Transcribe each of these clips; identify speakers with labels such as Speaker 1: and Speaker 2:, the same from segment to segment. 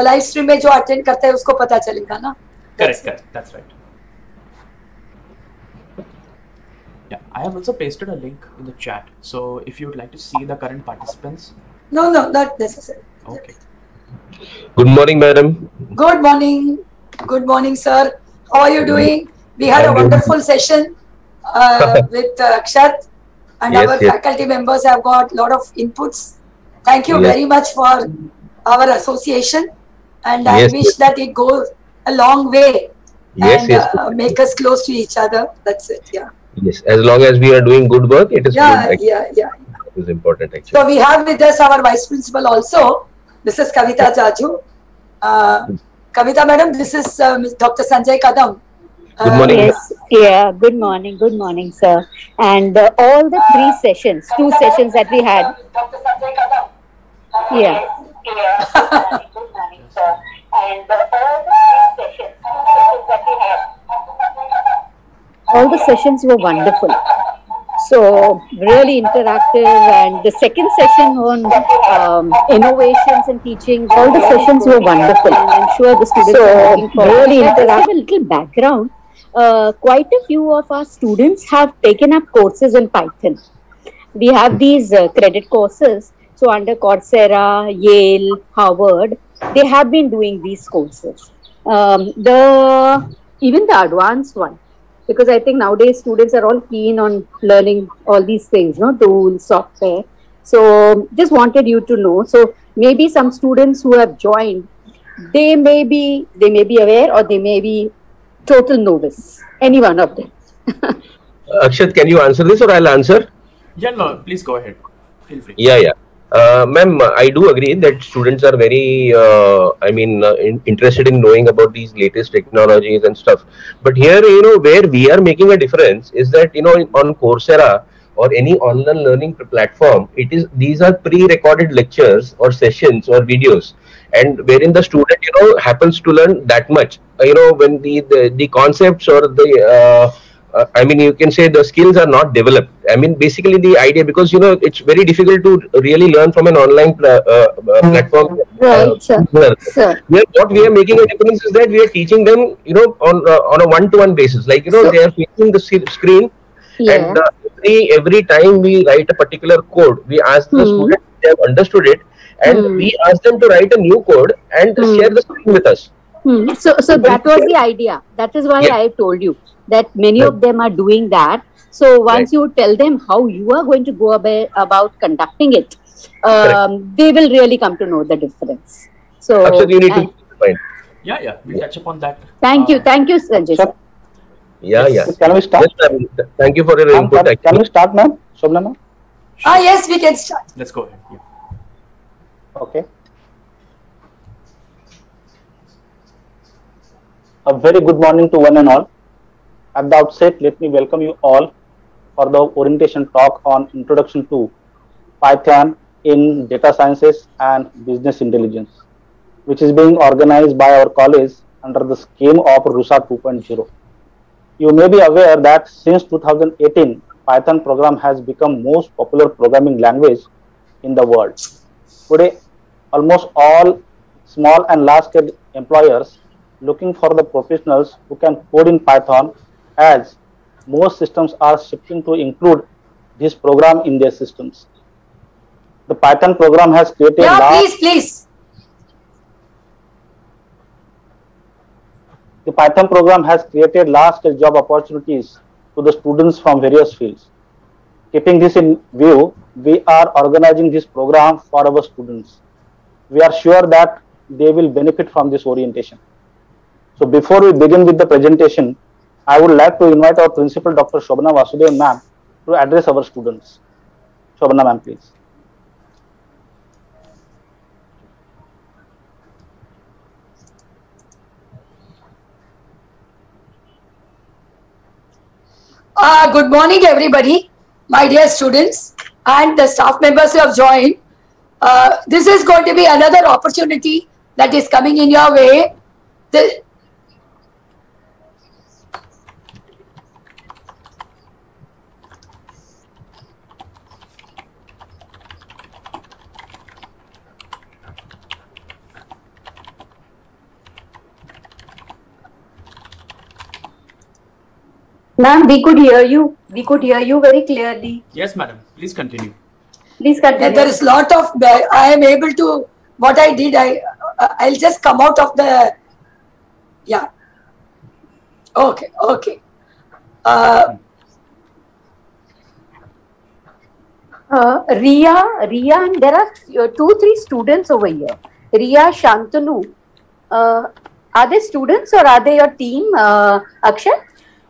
Speaker 1: Live stream में जो attend करते हैं उसको पता चलेगा ना
Speaker 2: Correct, correct. That's right. Yeah, I have also pasted a link in the chat. So if you would like to see the current participants,
Speaker 1: No, no, not necessary.
Speaker 2: okay.
Speaker 3: Good morning, madam.
Speaker 1: Good morning. Good morning, sir. How are you doing? We had a wonderful session uh, with uh, Akshat, and
Speaker 3: Yes,
Speaker 1: our
Speaker 3: yes.
Speaker 1: faculty members have got a lot of inputs. Thank you
Speaker 3: Yes.
Speaker 1: very much for our association, and I
Speaker 3: Yes,
Speaker 1: wish
Speaker 3: yes.
Speaker 1: that it goes a long way
Speaker 3: Yes,
Speaker 1: and
Speaker 3: yes,
Speaker 1: uh, make us close to each other. That's it. Yeah.
Speaker 3: yes. As long as we are doing good work, it is
Speaker 1: Yeah,
Speaker 3: good.
Speaker 1: yeah, yeah.
Speaker 3: It is important actually.
Speaker 1: So we have with us our vice principal also, Mrs. Kavita Jaju. Uh, Kavita madam, this is uh, Dr. Sanjay Kadam.
Speaker 3: Good morning.
Speaker 4: Yes, yeah, good morning, good morning, sir. And uh, all the three sessions, two sessions that we had,
Speaker 1: Dr. Sanjay Kadam.
Speaker 4: yeah.
Speaker 5: And all the sessions, sessions that we had,
Speaker 4: all the sessions were wonderful. So really interactive, and the second session on um, innovations and teaching, all the sessions were wonderful. I'm sure the students are looking forward. Really interactive. A little background. Uh, quite a few of our students have taken up courses in Python. We have these uh, credit courses. So under Coursera, Yale, Harvard, they have been doing these courses. Um, the even the advanced one because I think nowadays students are all keen on learning all these things, no tools, software. So just wanted you to know. So maybe some students who have joined, they may be they may be aware or they may be total novice. Any one of them.
Speaker 3: Akshat, can you answer this or I'll answer?
Speaker 2: Yeah, no, please go ahead. Feel free.
Speaker 3: Yeah, yeah. Uh, ma'am, I do agree that students are very, uh, I mean, uh, in, interested in knowing about these latest technologies and stuff. But here, you know, where we are making a difference is that, you know, on Coursera or any online learning platform, it is these are pre-recorded lectures or sessions or videos, and wherein the student, you know, happens to learn that much. Uh, you know, when the the, the concepts or the uh, I mean, you can say the skills are not developed. I mean, basically the idea because you know it's very difficult to really learn from an online pla- uh, uh, platform.
Speaker 4: Right, sir.
Speaker 3: Uh,
Speaker 4: Sir.
Speaker 3: Here, what we are making a difference is that we are teaching them, you know, on uh, on a one-to-one basis. Like you know,
Speaker 4: So-
Speaker 3: they are facing the screen,
Speaker 4: Yeah.
Speaker 3: and uh, every every time we write a particular code, we ask the
Speaker 4: Hmm.
Speaker 3: student if they have understood it, and
Speaker 4: Hmm.
Speaker 3: we ask them to write a new code and
Speaker 4: Hmm.
Speaker 3: share the screen with us.
Speaker 4: Hmm. So, so that was the idea. That is why
Speaker 3: Yeah.
Speaker 4: I told you that many
Speaker 3: Right.
Speaker 4: of them are doing that. So once you tell them how you are going to go about, about conducting it, um, they will really come to know the difference. So,
Speaker 3: Akshat, you need to
Speaker 4: and-
Speaker 3: keep in.
Speaker 2: Yeah, yeah. We'll touch upon that.
Speaker 4: thank you,
Speaker 2: Uh,
Speaker 4: thank you, Sanjay.
Speaker 6: Sir,
Speaker 4: sir.
Speaker 3: Yeah, yeah.
Speaker 6: Can we start?
Speaker 3: Yes, ma'am. Thank you for your
Speaker 6: Ma'am,
Speaker 3: input.
Speaker 6: can, can we start, ma'am? Shobna, ma'am?
Speaker 1: Ah, yes, we can start.
Speaker 2: Let's go ahead. Yeah.
Speaker 6: Okay. A very good morning to one and all. At the outset, let me welcome you all for the orientation talk on Introduction to Python in Data Sciences and Business Intelligence, which is being organized by our college under the scheme of RUSA 2.0. You may be aware that since 2018, Python program has become most popular programming language in the world. Today, almost all small and large scale employers looking for the professionals who can code in Python as most systems are shifting to include this program in their systems. The Python program has created
Speaker 1: Yeah,
Speaker 6: large-
Speaker 1: please, please.
Speaker 6: the Python program has created large job opportunities to the students from various fields. Keeping this in view, we are organizing this program for our students. We are sure that they will benefit from this orientation. So before we begin with the presentation, I would like to invite our principal, Dr. Shobana Vasudev ma'am, to address our students. Shobana ma'am, please.
Speaker 1: Uh, good morning, everybody, my dear students and the staff members who have joined. Uh, this is going to be another opportunity that is coming in your way. The,
Speaker 4: Ma'am, we could hear you. We could hear you very clearly.
Speaker 2: Yes, madam. Please continue.
Speaker 4: Please
Speaker 1: There-
Speaker 4: continue.
Speaker 1: there is lot of i am able to what i did i uh, i'll just come out of the yeah okay okay uh,
Speaker 4: Uh, Ria, Ria, and there are uh, two, three students over here. Ria, Shantanu. Uh, are they students or are they your team, uh, Akshay?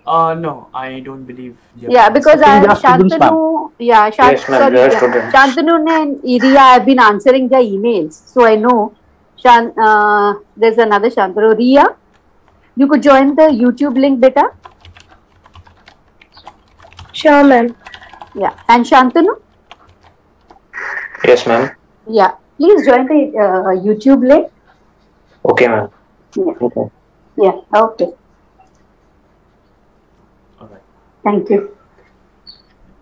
Speaker 2: Uh, no, I don't believe. they
Speaker 4: Yeah, because
Speaker 6: I
Speaker 4: I,
Speaker 6: think they are students,
Speaker 4: Shantanu, yeah, Shan-
Speaker 7: Yes,
Speaker 4: sorry,
Speaker 7: they
Speaker 4: yeah. Shantanu and Ria have been answering their emails, so I know. Shan, uh, there's another Shantanu. Ria, you could join the YouTube link, beta.
Speaker 8: Sure, ma'am.
Speaker 4: Yeah, and Shantanu,
Speaker 7: Yes, ma'am.
Speaker 4: yeah, please join the uh, YouTube link.
Speaker 7: Okay, ma'am.
Speaker 4: Yeah,
Speaker 7: Okay.
Speaker 4: yeah, okay.
Speaker 2: All right.
Speaker 4: Thank you.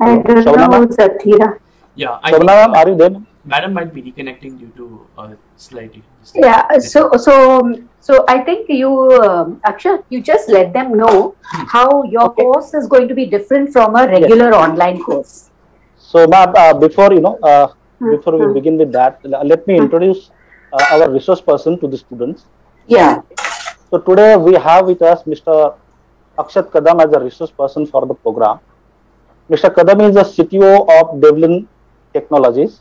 Speaker 4: I don't
Speaker 6: Shavna
Speaker 4: know
Speaker 6: ma'am?
Speaker 4: who's Athira.
Speaker 2: Yeah, I
Speaker 6: Shavna
Speaker 2: think
Speaker 6: ma'am, are you there? ma'am?
Speaker 2: might be reconnecting due to uh, slightly.
Speaker 4: Yeah, so so so I think you, um, Akshay, you just let them know how your
Speaker 6: Okay.
Speaker 4: course is going to be different from a regular online course.
Speaker 6: So, ma'am, uh, before you know, uh,
Speaker 4: Hmm,
Speaker 6: before we
Speaker 4: hmm.
Speaker 6: begin with that, let me introduce uh, our resource person to the students.
Speaker 4: Yeah.
Speaker 6: So today we have with us Mr. Akshat Kadam as a resource person for the program. Mr. Kadam is the CTO of Develearn Technologies.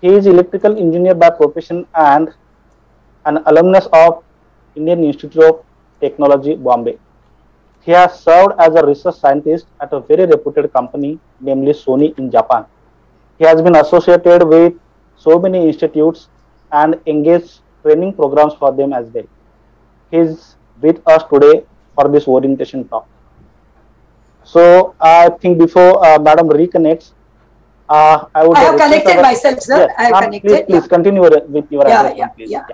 Speaker 6: He is electrical engineer by profession and an alumnus of Indian Institute of Technology, Bombay. He has served as a research scientist at a very reputed company, namely Sony in Japan. He has been associated with so many institutes and engaged training programs for them as well. He is with us today for this orientation talk. So I think before uh, Madam reconnects, uh, I would.
Speaker 1: I have connected
Speaker 6: our-
Speaker 1: myself, sir.
Speaker 6: Yes,
Speaker 1: I have connected.
Speaker 6: Please, please continue with your
Speaker 1: Yeah, yeah,
Speaker 6: please.
Speaker 1: yeah.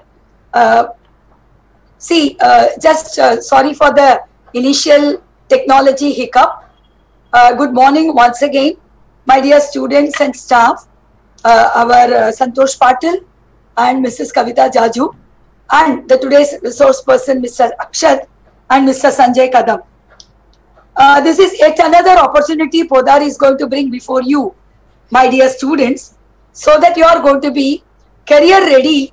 Speaker 1: Uh, see, uh, just uh, sorry for the initial technology hiccup. Uh, good morning once again, my dear students and staff, uh, our Santosh Patil and Mrs. Kavita Jaju, and the today's resource person, Mr. Akshat and Mr. Sanjay Kadam. Uh, this is yet another opportunity Podar is going to bring before you, my dear students, so that you are going to be career ready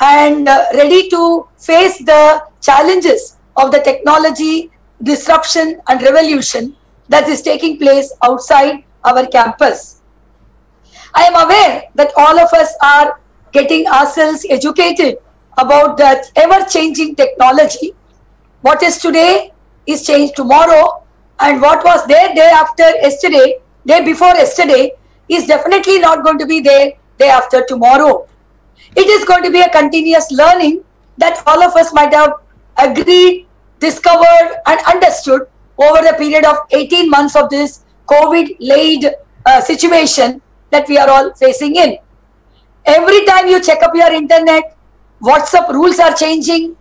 Speaker 1: and uh, ready to face the challenges of the technology disruption and revolution that is taking place outside our campus. I am aware that all of us are getting ourselves educated about that ever changing technology. What is today is changed tomorrow, and what was there day after yesterday, day before yesterday, is definitely not going to be there day after tomorrow. It is going to be a continuous learning that all of us might have agreed, discovered, and understood over the period of 18 months of this COVID laid uh, situation that we are all facing in. Every time you check up your internet, WhatsApp rules are changing,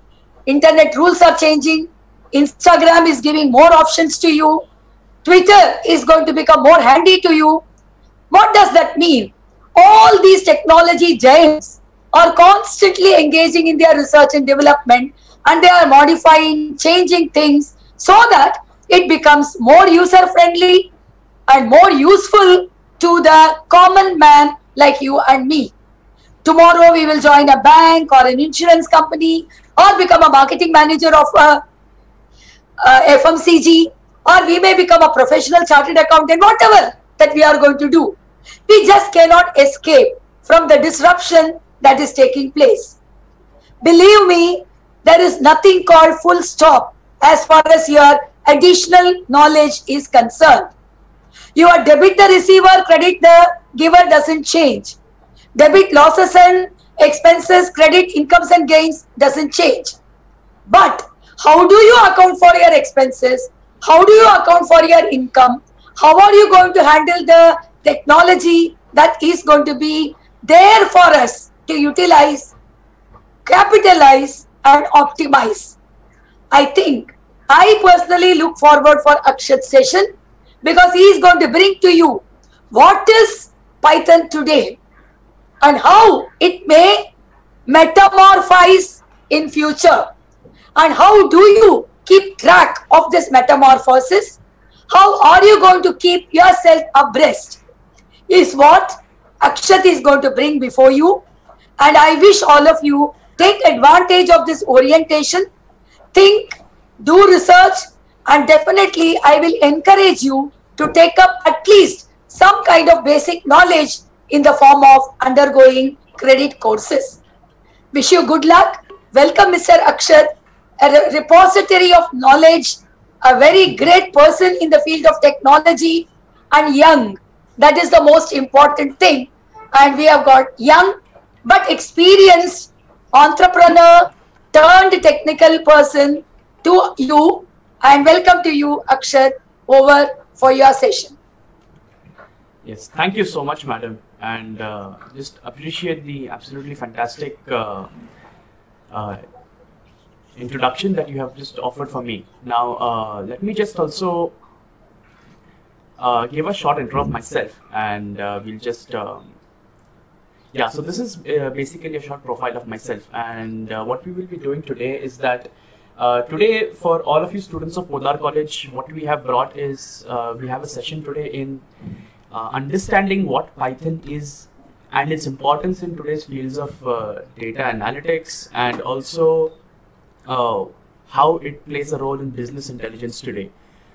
Speaker 1: internet rules are changing, Instagram is giving more options to you, Twitter is going to become more handy to you. What does that mean? All these technology giants are constantly engaging in their research and development and they are modifying, changing things so that it becomes more user friendly and more useful to the common man like you and me. Tomorrow we will join a bank or an insurance company or become a marketing manager of uh, uh, a, a FMCG or we may become a professional chartered accountant, whatever that we are going to do. We just cannot escape from the disruption that is taking place. Believe me, there is nothing called full stop as far as your additional knowledge is concerned. Your debit the receiver, credit the giver doesn't change. Debit losses and expenses, credit incomes and gains doesn't change. But how do you account for your expenses? How do you account for your income? How are you going to handle the technology that is going to be there for us to utilize, capitalize, and optimize? I think I personally look forward for Akshat's session because he is going to bring to you what is Python today and how it may metamorphose in future. And how do you keep track of this metamorphosis? How are you going to keep yourself abreast is what Akshat is going to bring before you. And I wish all of you take advantage of this orientation, think, do research, and definitely I will encourage you to take up at least some kind of basic knowledge in the form of undergoing credit courses. Wish you good luck. Welcome, Mr. Akshat, a repository of knowledge, a very great person in the field of technology, and young. That is the most important thing. And we have got young but experienced entrepreneur turned technical person to you. And welcome to you, Akshat, over for your session.
Speaker 2: Yes, thank you so much, madam, and uh, just appreciate the absolutely fantastic uh, uh, introduction that you have just offered for me. Now, let me just also give a short intro of myself, and we'll just. Um, yeah, so this is uh, basically a short profile of myself, and uh, what we will be doing today is that uh, today, for all of you students of Podar College, what we have brought is we have a session today in uh, understanding what Python is and its importance in today's fields of uh, data analytics and also uh, how it plays a role in business intelligence today.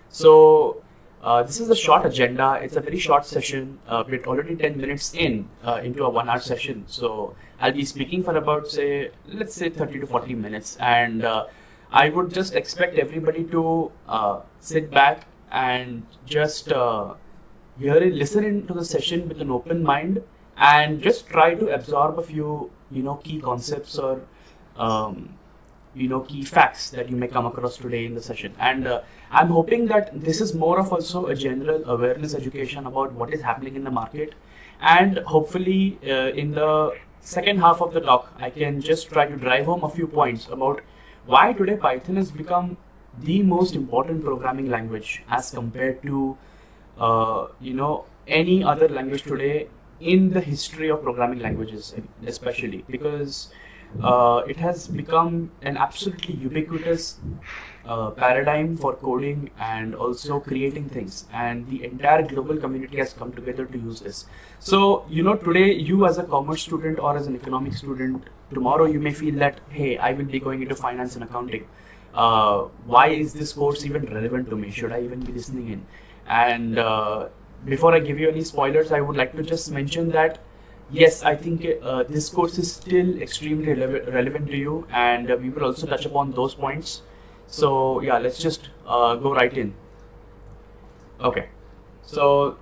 Speaker 2: So, uh, this is a short agenda. It's a very short session. Uh, we're already 10 minutes in uh, into a one hour session. So, I'll be speaking for about, say, let's say 30 to 40 minutes. And I would just expect everybody to sit back and just hear it, listen into the session with an open mind and just try to absorb a few, you know, key concepts or um, you know key facts that you may come across today in the session. And uh, i'm hoping that this is more of also a general awareness education about what is happening in the market. And hopefully uh, in the second half of the talk i can just try to drive home a few points about why today python has become the most important programming language as compared to uh, you know any other language today in the history of programming languages especially because uh, it has become an absolutely ubiquitous uh, paradigm for coding and also creating things and the entire global community has come together to use this. So you know today you as a commerce student or as an economic student tomorrow you may feel that hey i will be going into finance and accounting. Uh, why is this course even relevant to me? Should i even be listening in and uh, before i give you any spoilers i would like to just mention that yes, I think uh, this course is still extremely rele- relevant to you, and uh, we will also touch upon those points. So yeah, let's just uh, go right in. Okay, so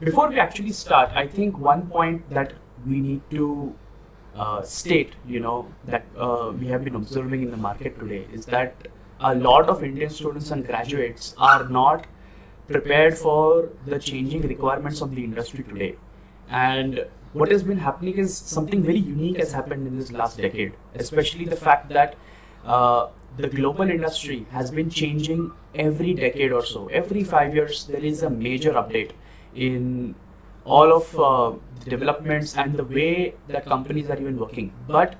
Speaker 2: before we actually start, I think one point that we need to uh, state, you know, that uh, we have been observing in the market today is that a lot of Indian students and graduates are not prepared for the changing requirements of the industry today. And what has been happening is something very unique has happened in this last decade, especially the fact that uh, the global industry has been changing every decade or so. Every five years, there is a major update in all of uh, the developments and the way that companies are even working. But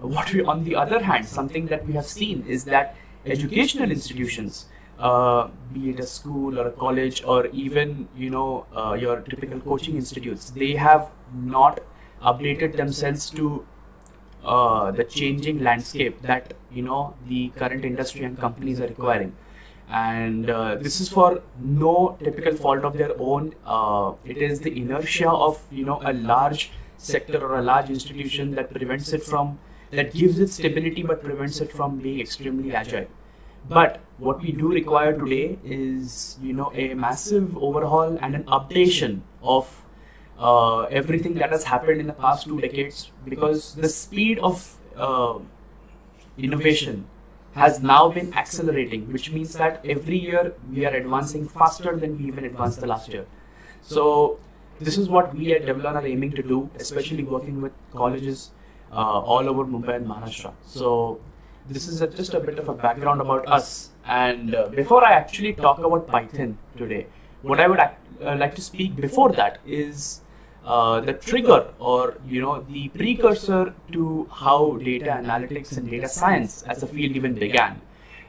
Speaker 2: what we, on the other hand, something that we have seen is that educational institutions uh, be it a school or a college or even you know uh, your typical coaching institutes they have not updated themselves to uh, the changing landscape that you know the current industry and companies are requiring. And uh, this is for no typical fault of their own. Uh, it is the inertia of you know a large sector or a large institution that prevents it from that gives it stability but prevents it from being extremely agile but what we do require today is, you know, a massive overhaul and an updation of uh, everything that has happened in the past two decades because the speed of uh, innovation has now been accelerating, which means that every year we are advancing faster than we even advanced the last year. So this is what we at Develearn are aiming to do, especially working with colleges uh, all over Mumbai and Maharashtra. So this is a, just a bit of a background about us. And uh, before I actually talk about Python today, what I would act, uh, like to speak before that is uh, the trigger or you know the precursor to how data analytics and data science as a field even began,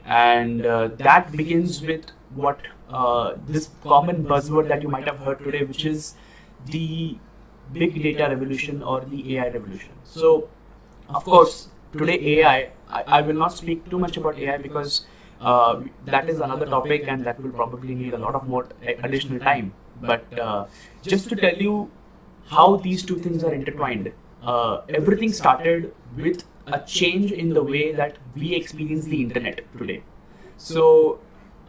Speaker 2: and uh, that begins with what uh, this common buzzword that you might have heard today, which is the big data revolution or the AI revolution. So, of course, today AI, I, I will not speak too much about AI because uh, that is another topic and that will probably need a lot of more additional time. But uh, just to tell you how these two things are intertwined, uh, everything started with a change in the way that we experience the internet today. So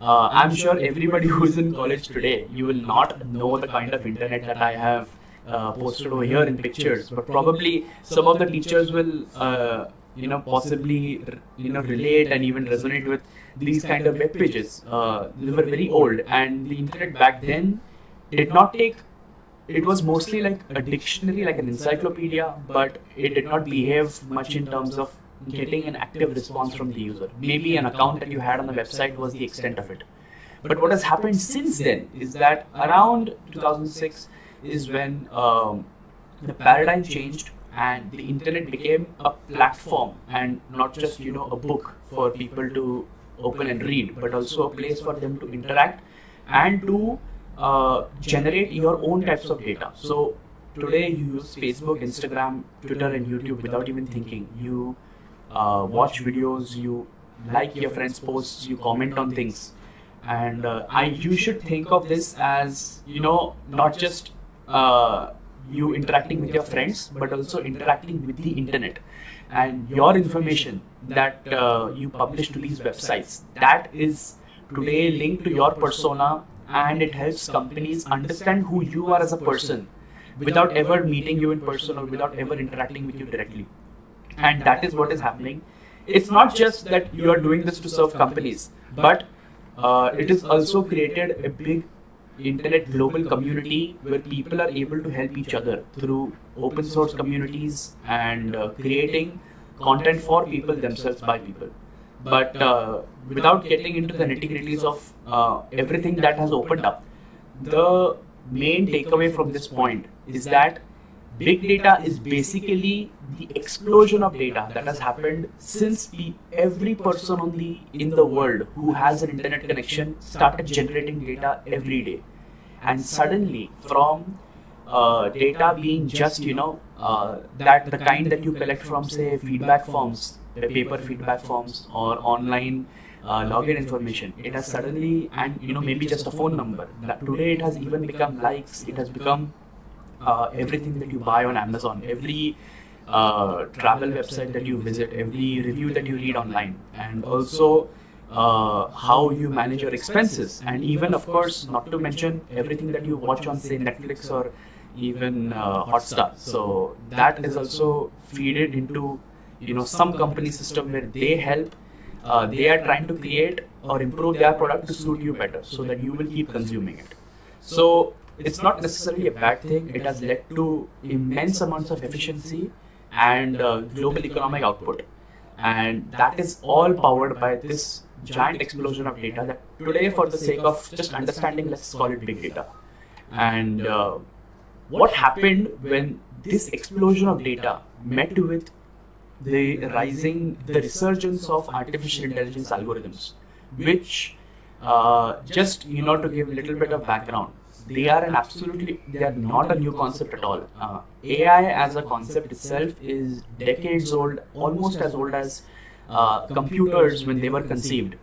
Speaker 2: uh, I'm sure everybody who's in college today, you will not know the kind of internet that I have uh, posted over here in pictures, but probably some of the teachers will, uh, you know, possibly, you know, relate and even resonate with these kind of web pages. Uh, they were very old, and the internet back then did not take. It was mostly like a dictionary, like an encyclopedia, but it did not behave much in terms of getting an active response from the user. Maybe an account that you had on the website was the extent of it. But what has happened since then is that around 2006 is when um, the paradigm changed and the internet became a platform and not just you know a book for people to open and read, but also a place for them to interact and to uh, generate your own types of data. So today you use Facebook, Instagram, Twitter, and YouTube without even thinking. You uh, watch videos, you like your friends' posts, you comment on things, and uh, I you should think of this as you know not just uh, you interacting with your friends, but also interacting with the internet and your information that uh, you publish to these websites. That is today linked to your persona, and it helps companies understand who you are as a person without ever meeting you in person or without ever interacting with you directly and that is what is happening. It's not just that you are doing this to serve companies, but uh, it is also created a big internet global community where people are able to help each other through open source communities and uh, creating content for people themselves by people. But uh, without getting into the nitty gritties of uh, everything that has opened up, the main takeaway from this point is that big data is basically the explosion of data that has happened since the, every person on the in the world who has an internet connection started generating data every day and suddenly from uh, data being just you know uh, that the kind that you collect from say feedback forms the paper feedback forms or online uh, login information it has suddenly and you know maybe just a phone number. That today it has even become likes. It has become uh, everything that you buy on amazon. Every uh, travel website that you visit, every review that you read online, and also uh, how you manage your expenses, and even, of course, not to mention everything that you watch on, say, Netflix or even uh, Hotstar. So that is also feeded into, you know, some company system where they help. Uh, they are trying to create or improve their product to suit you better, so that you will keep consuming it. So it's not necessarily a bad thing. It has led to immense amounts of efficiency and uh, global economic output. And that is all powered by this giant explosion of data that today, for the sake of just understanding, let's call it big data. And uh, what happened when this explosion of data met with the rising, the resurgence of artificial intelligence algorithms, which uh, just, you know, to give a little bit of background, they are an absolutely they are not a new concept at all uh, ai as a concept itself is decades old almost as old as uh, computers when they were conceived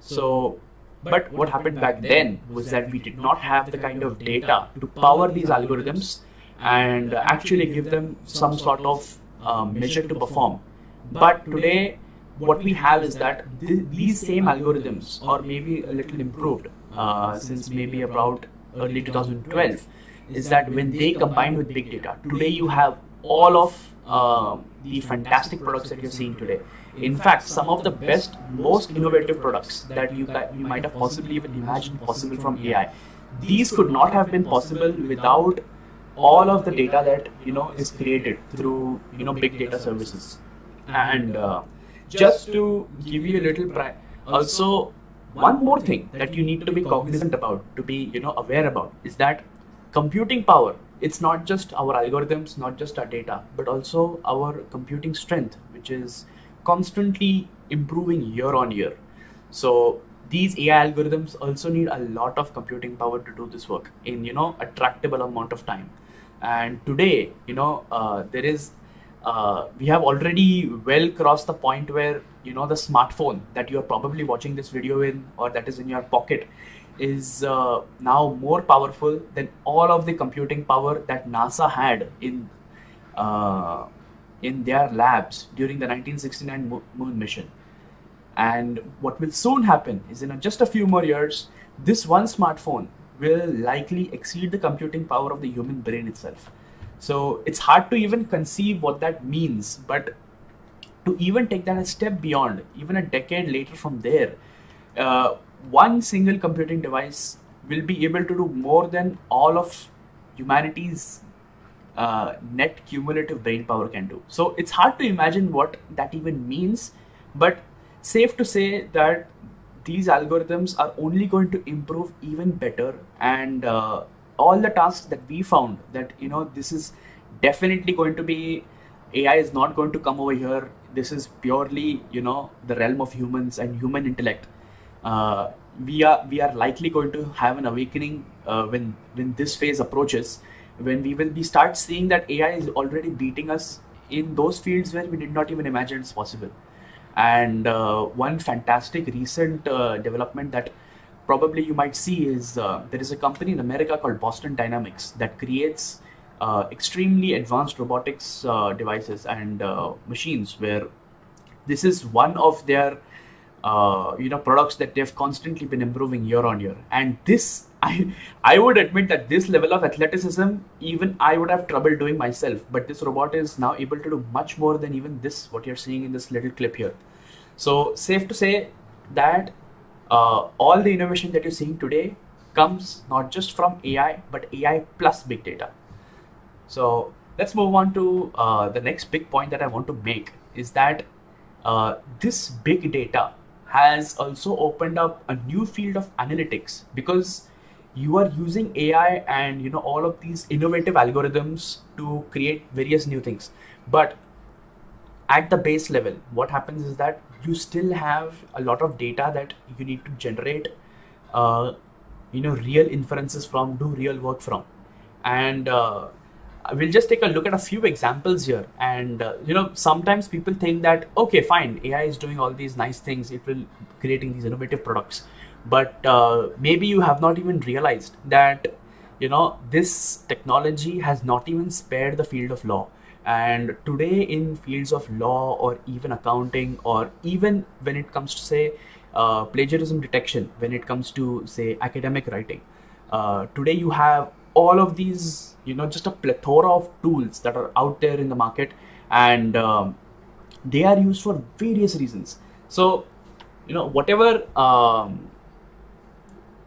Speaker 2: so but what happened back then was that we did not have the kind of data to power these algorithms and actually give them some sort of um, measure to perform but today what we have is that th- these same algorithms or maybe a little improved uh, since maybe about early 2012 is that when they combine with big data, today you have all of uh, the fantastic products that you're seeing today. In fact, some of the best, most innovative products that you, you might have possibly even imagined possible from AI, these could not have been possible without all of the data that you know is created through you know big data services. And uh, just to give you a little pri- also one more thing that you need to be cognizant about to be you know aware about is that computing power it's not just our algorithms not just our data but also our computing strength which is constantly improving year on year so these AI algorithms also need a lot of computing power to do this work in you know a tractable amount of time. And today, you know, uh, there is uh, we have already well crossed the point where you know the smartphone that you are probably watching this video in or that is in your pocket is uh, now more powerful than all of the computing power that NASA had in uh, in their labs during the 1969 moon mission. And what will soon happen is in just a few more years, this one smartphone will likely exceed the computing power of the human brain itself. So it's hard to even conceive what that means, but to even take that a step beyond, even a decade later from there, uh, one single computing device will be able to do more than all of humanity's uh, net cumulative brain power can do. So it's hard to imagine what that even means, but safe to say that these algorithms are only going to improve even better. And uh, all the tasks that we found that you know this is definitely going to be ai is not going to come over here. This is purely you know the realm of humans and human intellect. Uh, we are we are likely going to have an awakening uh, when when this phase approaches when we will be start seeing that ai is already beating us in those fields where we did not even imagine it's possible. And uh, one fantastic recent uh, development that probably you might see is uh, there is a company in America called Boston Dynamics that creates uh, extremely advanced robotics uh, devices and uh, machines where this is one of their you know products that they've constantly been improving year on year. And this I, I would admit that this level of athleticism even I would have trouble doing myself. But this robot is now able to do much more than even this what you're seeing in this little clip here. So safe to say that uh, all the innovation that you're seeing today comes not just from AI but AI plus big data. So let's move on to uh, the next big point that I want to make is that uh, this big data has also opened up a new field of analytics because you are using AI and you know all of these innovative algorithms to create various new things. But at the base level, what happens is that you still have a lot of data that you need to generate, uh, you know, real inferences from, do real work from, and uh, we'll just take a look at a few examples here. And uh, you know, sometimes people think that okay, fine, AI is doing all these nice things, it will creating these innovative products but uh, maybe you have not even realized that you know this technology has not even spared the field of law. And today in fields of law or even accounting or even when it comes to say uh, plagiarism detection when it comes to say academic writing uh, today you have all of these you know just a plethora of tools that are out there in the market and um, they are used for various reasons. So you know whatever um,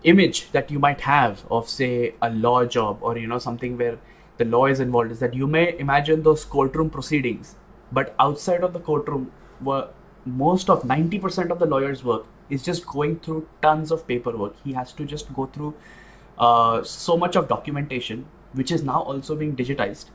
Speaker 2: image that you might have of say a law job or you know something where the law is involved is that you may imagine those courtroom proceedings but outside of the courtroom where most of 90% of the lawyer's work is just going through tons of paperwork. He has to just go through uh, so much of documentation which is now also being digitized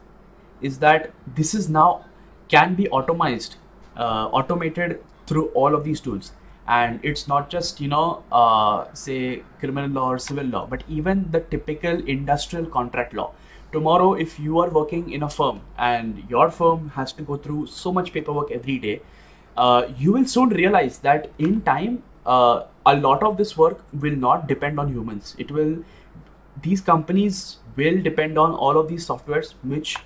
Speaker 2: is that this is now can be automized uh, automated through all of these tools and it's not just you know uh, say criminal law or civil law but even the typical industrial contract law. Tomorrow if you are working in a firm and your firm has to go through so much paperwork every day uh, you will soon realize that in time uh, a lot of this work will not depend on humans. It will these companies will depend on all of these softwares which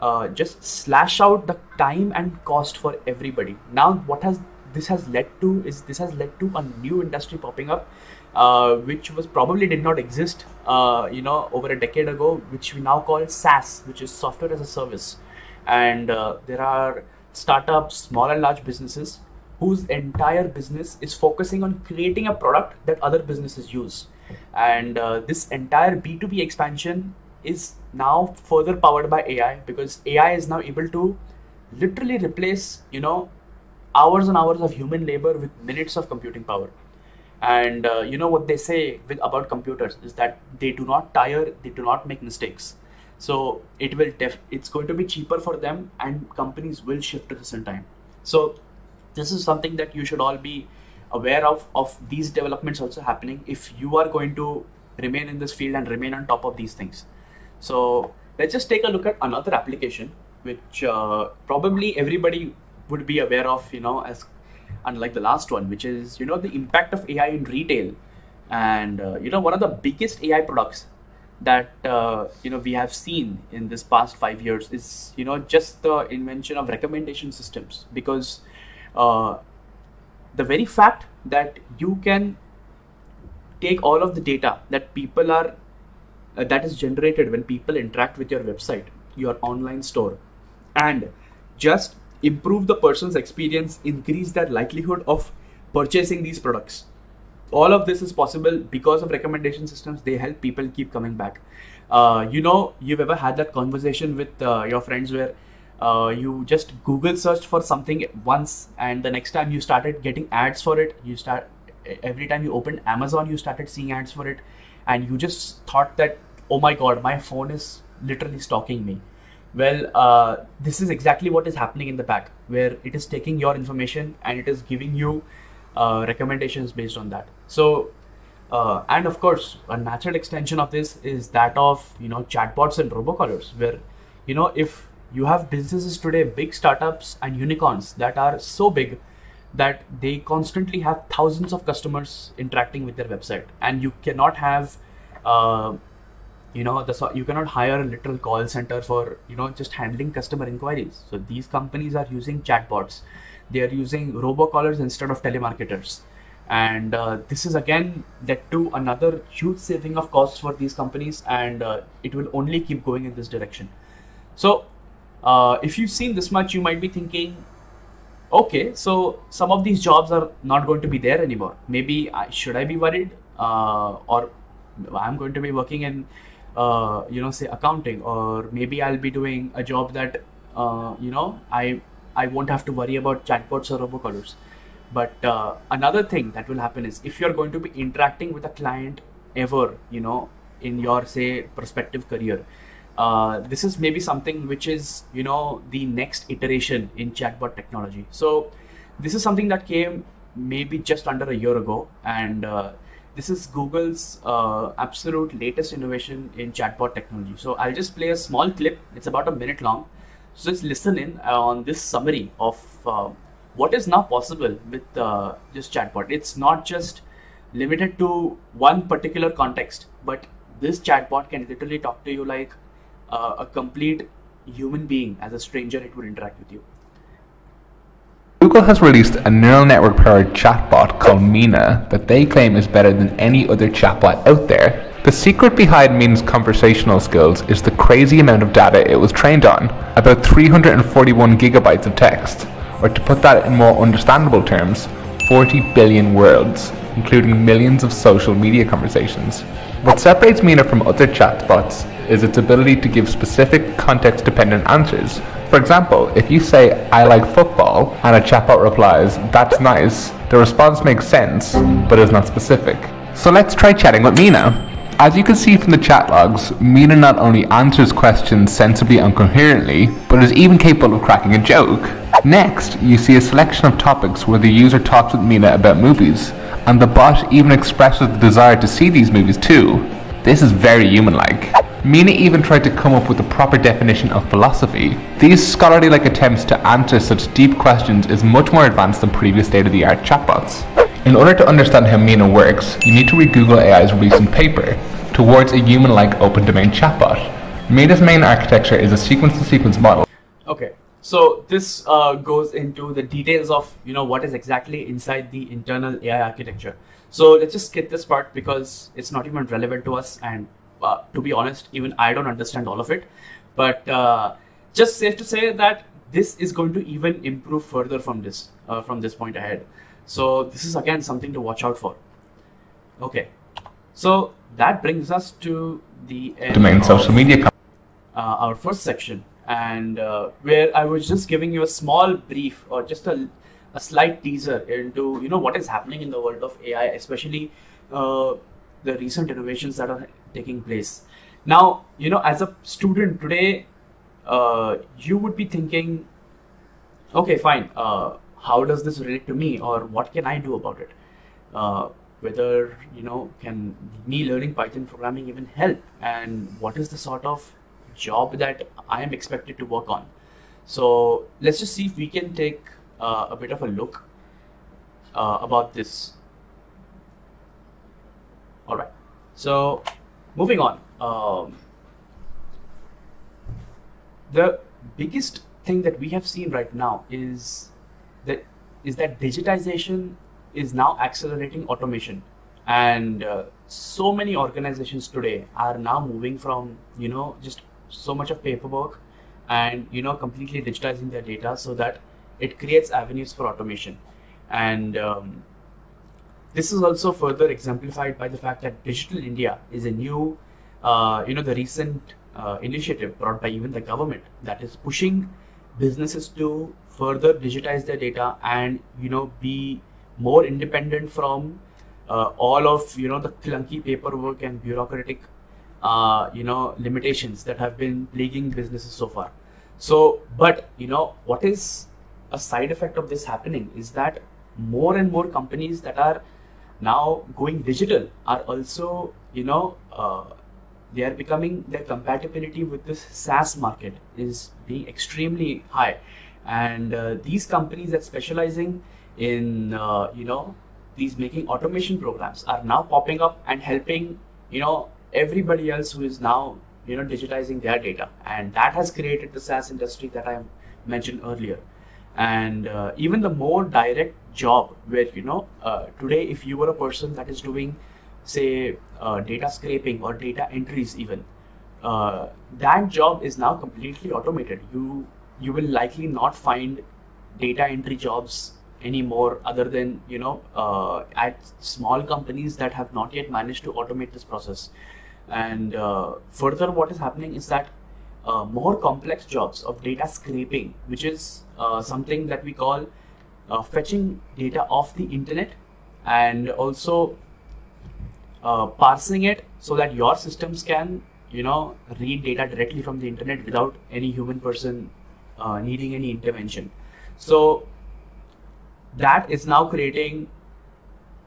Speaker 2: uh, just slash out the time and cost for everybody. Now what has this has led to is this has led to a new industry popping up uh, which was probably did not exist uh, you know over a decade ago which we now call SaaS which is software as a service. And uh, there are startups small and large businesses whose entire business is focusing on creating a product that other businesses use. And uh, this entire b2b expansion is now further powered by ai because ai is now able to literally replace you know hours and hours of human labor with minutes of computing power. And uh, you know what they say with, about computers is that they do not tire they do not make mistakes. So it will def- it's going to be cheaper for them and companies will shift to this in time. So this is something that you should all be aware of of these developments also happening if you are going to remain in this field and remain on top of these things. So let's just take a look at another application which uh, probably everybody would be aware of, you know, as unlike the last one, which is you know the impact of AI in retail, and uh, you know one of the biggest AI products that uh, you know we have seen in this past five years is you know just the invention of recommendation systems. Because uh, the very fact that you can take all of the data that people are uh, that is generated when people interact with your website your online store and just improve the person's experience increase their likelihood of purchasing these products. All of this is possible because of recommendation systems. They help people keep coming back. Uh, you know you've ever had that conversation with uh, your friends where uh, you just google searched for something once and the next time you started getting ads for it you start every time you opened amazon you started seeing ads for it. And you just thought that oh my god my phone is literally stalking me well uh, this is exactly what is happening in the back where it is taking your information and it is giving you uh, recommendations based on that. So uh, and of course a natural extension of this is that of you know chatbots and robocallers where you know if you have businesses today big startups and unicorns that are so big that they constantly have thousands of customers interacting with their website and you cannot have uh, you know the you cannot hire a literal call center for you know just handling customer inquiries. So these companies are using chatbots. They are using robocallers instead of telemarketers. And uh, this is again led to another huge saving of costs for these companies and uh, it will only keep going in this direction. So uh, if you've seen this much you might be thinking okay so some of these jobs are not going to be there anymore. Maybe I, should i be worried? Uh, or i'm going to be working in uh, you know say accounting or maybe i'll be doing a job that uh, you know i i won't have to worry about chatbots or robocallers. But uh, another thing that will happen is if you're going to be interacting with a client ever you know in your say prospective career uh, this is maybe something which is you know the next iteration in chatbot technology. So this is something that came maybe just under a year ago and uh, this is Google's uh, absolute latest innovation in chatbot technology. So I'll just play a small clip. It's about a minute long. So just listen in on this summary of uh, what is now possible with uh, this chatbot. It's not just limited to one particular context, but this chatbot can literally talk to you like uh, a complete human being. As a stranger, it would interact with you.
Speaker 7: Google has released a neural network powered chatbot called Meena that they claim is better than any other chatbot out there. The secret behind Meena's conversational skills is the crazy amount of data it was trained on, about 341 gigabytes of text, or to put that in more understandable terms, 40 billion words, including millions of social media conversations. What separates Meena from other chatbots is its ability to give specific context dependent answers. For example, if you say, I like football, and a chatbot replies, that's nice, the response makes sense, but is not specific. So let's try chatting with Meena. As you can see from the chat logs, Meena not only answers questions sensibly and coherently, but is even capable of cracking a joke. Next, you see a selection of topics where the user talks with Meena about movies, and the bot even expresses the desire to see these movies too. This is very human-like. Meena even tried to come up with a proper definition of philosophy. These scholarly-like attempts to answer such deep questions is much more advanced than previous state-of-the-art chatbots. In order to understand how Meena works, you need to read Google AI's recent paper, Towards a Human-like Open Domain Chatbot. Meena's main architecture is a sequence-to-sequence model.
Speaker 2: Okay, so this uh, goes into the details of you know what is exactly inside the internal AI architecture. So let's just skip this part because it's not even relevant to us, and uh, to be honest, even I don't understand all of it. But uh, just safe to say that this is going to even improve further from this uh, from this point ahead. So this is again something to watch out for. Okay, so that brings us to the end
Speaker 7: social media.
Speaker 2: uh, our first section, and uh, where I was just giving you a small brief or just a, a slight teaser into you know what is happening in the world of AI, especially uh, the recent innovations that are taking place. Now, you know, as a student today, uh, you would be thinking, okay, fine. Uh, how does this relate to me or what can I do about it? Uh, whether you know can me learning Python programming even help and what is the sort of job that I am expected to work on. So let's just see if we can take uh, a bit of a look uh, about this. All right. So moving on. Um, the biggest thing that we have seen right now is that is that digitization is now accelerating automation and uh, so many organizations today are now moving from you know just so much of paperwork and you know completely digitizing their data so that it creates avenues for automation and um, this is also further exemplified by the fact that digital india is a new uh, you know the recent uh, initiative brought by even the government that is pushing businesses to further digitize their data and you know be more independent from uh, all of you know the clunky paperwork and bureaucratic uh, you know limitations that have been plaguing businesses so far. So but you know what is a side effect of this happening is that more and more companies that are now going digital are also you know uh, they are becoming their compatibility with this SaaS market is being extremely high. And uh, these companies that specializing in uh, you know these making automation programs are now popping up and helping you know everybody else who is now you know digitizing their data. And that has created the SaaS industry that I mentioned earlier and uh, even the more direct job where you know uh, today if you were a person that is doing say uh, data scraping or data entries even uh, that job is now completely automated. You you will likely not find data entry jobs anymore other than you know uh, at small companies that have not yet managed to automate this process. And uh, further what is happening is that uh, more complex jobs of data scraping which is uh, something that we call uh, fetching data off the internet and also uh, parsing it so that your systems can you know read data directly from the internet without any human person needing any intervention. So that is now creating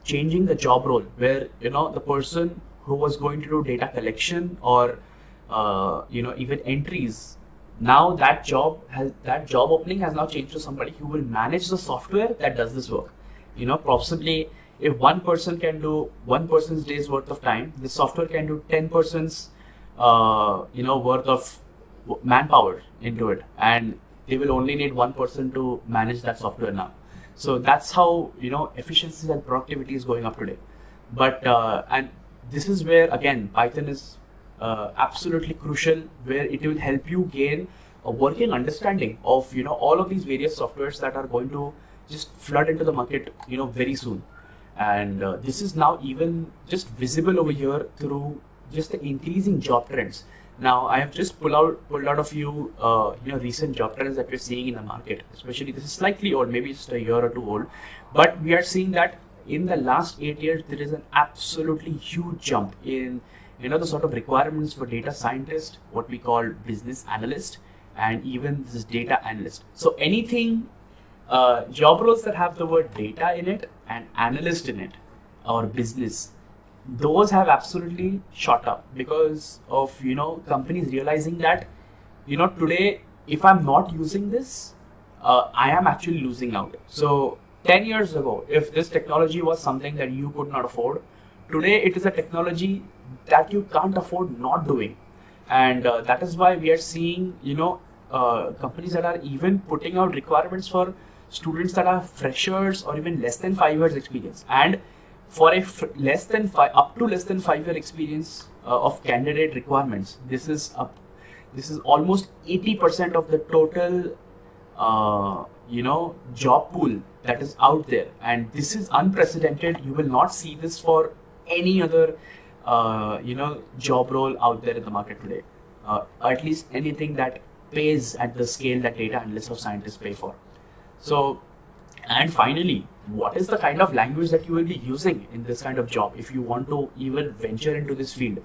Speaker 2: changing the job role where you know the person who was going to do data collection or uh, you know even entries. Now that job has that job opening has now changed to somebody who will manage the software that does this work. You know possibly if one person can do one person's day's worth of time the software can do 10 persons uh, you know worth of manpower into it. And they will only need one person to manage that software now. So that's how you know efficiency and productivity is going up today. But uh, and this is where again Python is uh, absolutely crucial, where it will help you gain a working understanding of you know all of these various softwares that are going to just flood into the market you know very soon. And uh, this is now even just visible over here through just the increasing job trends now, I have just pulled out pulled out a few uh, you know recent job trends that we're seeing in the market. Especially this is slightly old, maybe just a year or two old, but we are seeing that in the last eight years there is an absolutely huge jump in you know the sort of requirements for data scientist, what we call business analyst, and even this data analyst. So anything uh, job roles that have the word data in it and analyst in it or business those have absolutely shot up because of you know companies realizing that you know today if i'm not using this uh, i am actually losing out so 10 years ago if this technology was something that you could not afford today it is a technology that you can't afford not doing and uh, that is why we are seeing you know uh, companies that are even putting out requirements for students that are freshers or even less than 5 years experience and for a less than five, up to less than five year experience uh, of candidate requirements, this is up, this is almost 80% of the total, uh, you know, job pool that is out there. And this is unprecedented. You will not see this for any other, uh, you know, job role out there in the market today. Uh, at least anything that pays at the scale that data analysts or scientists pay for. So, and finally, what is the kind of language that you will be using in this kind of job if you want to even venture into this field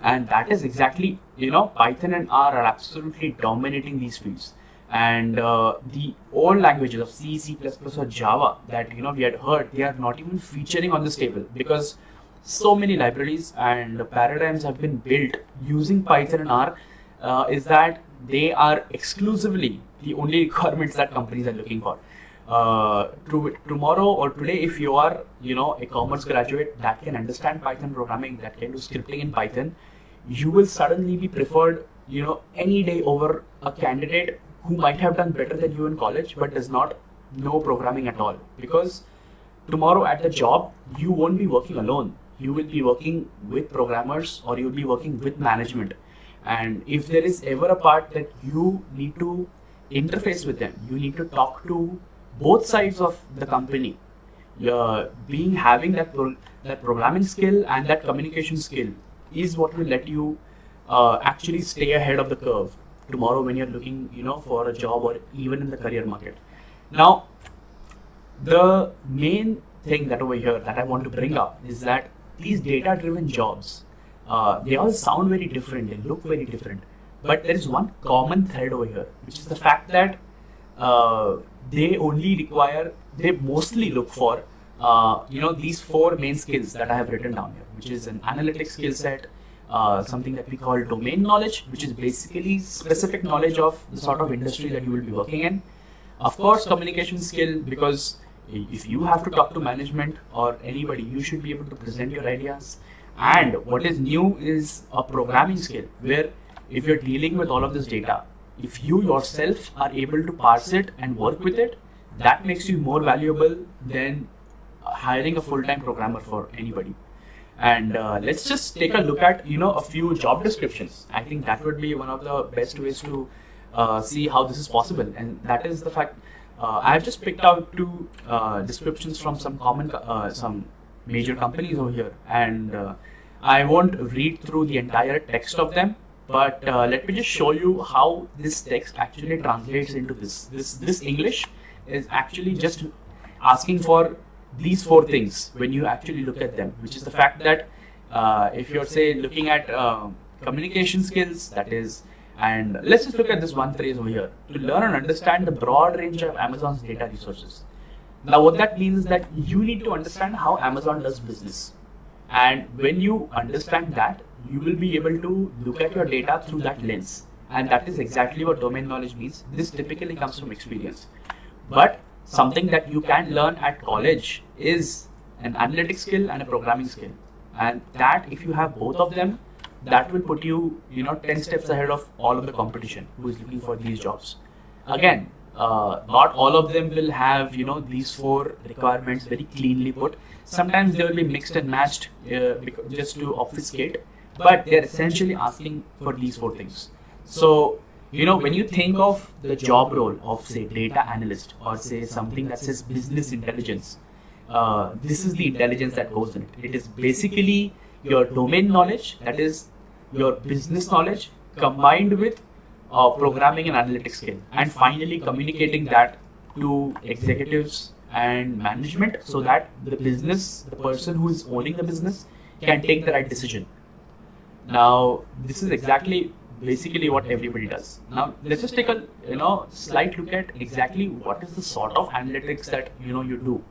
Speaker 2: and that is exactly you know python and r are absolutely dominating these fields and uh, the old languages of C, C++, or Java that you know we had heard, they are not even featuring on this table because so many libraries and paradigms have been built using Python and R. Uh, is that they are exclusively the only requirements that companies are looking for. Uh, to, tomorrow or today, if you are, you know, a commerce graduate that can understand Python programming, that can do scripting in Python, you will suddenly be preferred, you know, any day over a candidate who might have done better than you in college but does not know programming at all. Because tomorrow at the job, you won't be working alone. You will be working with programmers or you'll be working with management. And if there is ever a part that you need to interface with them, you need to talk to both sides of the company. Uh, being having that pro- that programming skill and that communication skill is what will let you uh, actually stay ahead of the curve tomorrow when you're looking, you know, for a job or even in the career market. Now, the main thing that over here that I want to bring up is that these data-driven jobs, uh, they all sound very different, they look very different, but there is one common thread over here, which is the fact that uh, they only require, they mostly look for, uh, you know, these four main skills that I have written down here, which is an analytic skill set, uh, something that we call domain knowledge, which is basically specific knowledge of the sort of industry that you will be working in. Of course, communication skill, because if you have to talk to management or anybody, you should be able to present your ideas. And what is new is a programming skill, where if you're dealing with all of this data, if you yourself are able to parse it and work with it, that makes you more valuable than hiring a full-time programmer for anybody. And uh, let's just take a look at you know a few job descriptions. I think that would be one of the best ways to uh, see how this is possible, and that is the fact. Uh, I've just picked out two uh, descriptions from some common, uh, some major companies over here, and uh, I won't read through the entire text of them, but let me just show you how this text actually translates into this. This this English is actually just asking for these four things when you actually look at them, which is the fact that uh, if you're say looking at uh, communication skills, that is, and let's just look at this one phrase over here. To learn and understand the broad range of Amazon's data resources. Now, what that means is that you need to understand how Amazon does business, and when you understand that, you will be able to look at your data through that lens, and that is exactly what domain knowledge means. This typically comes from experience, but something that you can learn at college is an analytic skill and a programming skill. And that if you have both of them that will put you you know 10 steps ahead of all of the competition who is looking for these jobs. Again uh, not all of them will have you know these four requirements very cleanly put. Sometimes they will be mixed and matched uh, just to obfuscate but they're essentially asking for these four things. So you know when you think of the job role of say data analyst or say something that says business intelligence uh, this is the intelligence that goes in it. It is basically your domain knowledge that is your business knowledge combined with uh, programming and analytics skill. And finally communicating that to executives and management so that the business the person who is owning the business can take the right decision. Now this is exactly basically what everybody does. Now let's just take a you know slight look at exactly what is the sort of analytics that you know you do,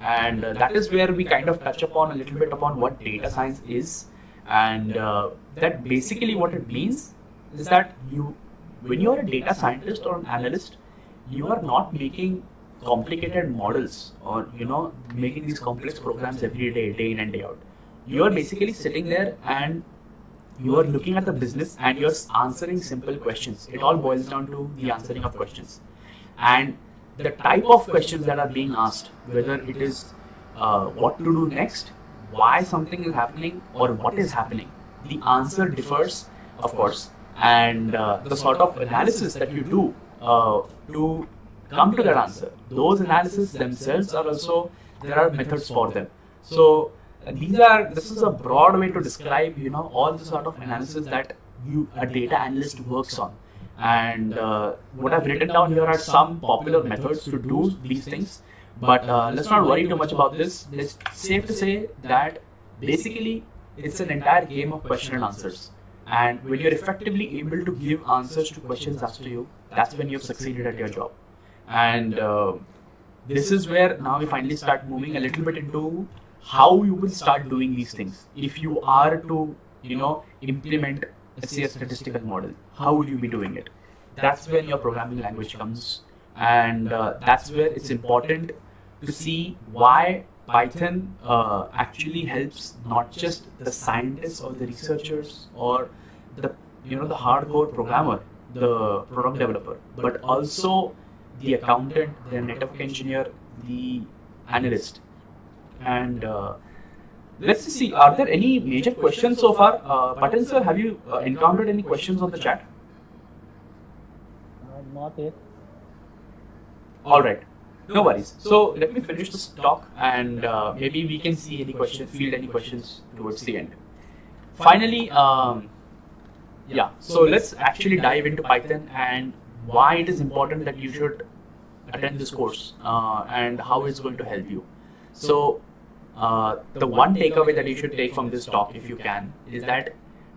Speaker 2: and uh, that is where we kind of touch upon a little bit upon what data science is, and uh, that basically what it means is that you when you are a data scientist or an analyst, you are not making complicated models or you know making these complex programs every day, day in and day out. You are basically sitting there and you are looking at the business and you're answering simple questions. It all boils down to the answering of questions. And the type of questions that are being asked, whether it is uh, what to do next, why something is happening, or what is happening, the answer differs, of course. And uh, the sort of analysis that you do uh, to come to that answer, those analyses themselves are also, there are methods for them. So these are this is a broad way to describe you know all the sort of analysis that you a data analyst works on and uh, what i've written down here are some popular methods to do these things but uh, let's not worry too much about this it's safe to say that basically it's an entire game of question and answers And when you're effectively able to give answers to questions asked to you, that's when you've succeeded at your job. And uh, this is where now we finally start moving a little bit into how you will start doing these things. If you are to, you know, implement say a statistical model, how will you be doing it? That's when your programming language comes, and uh, that's where it's important to see why Python uh, actually helps not just the scientists or the researchers or the you know the hardcore programmer, the product developer, but also the accountant, the network engineer, the analyst, and uh, let's see. Are there any major questions so far? Uh, sir, have you uh, encountered any questions on the chat?
Speaker 6: Uh, not yet.
Speaker 2: All right. No worries. So let me finish this talk and uh, maybe we can see any questions, field any questions towards the end. Finally, um, yeah, so let's actually dive into Python and why it is important that you should attend this course uh, and how it's going to help you. So uh, the one takeaway that you should take from this talk, if you can, is that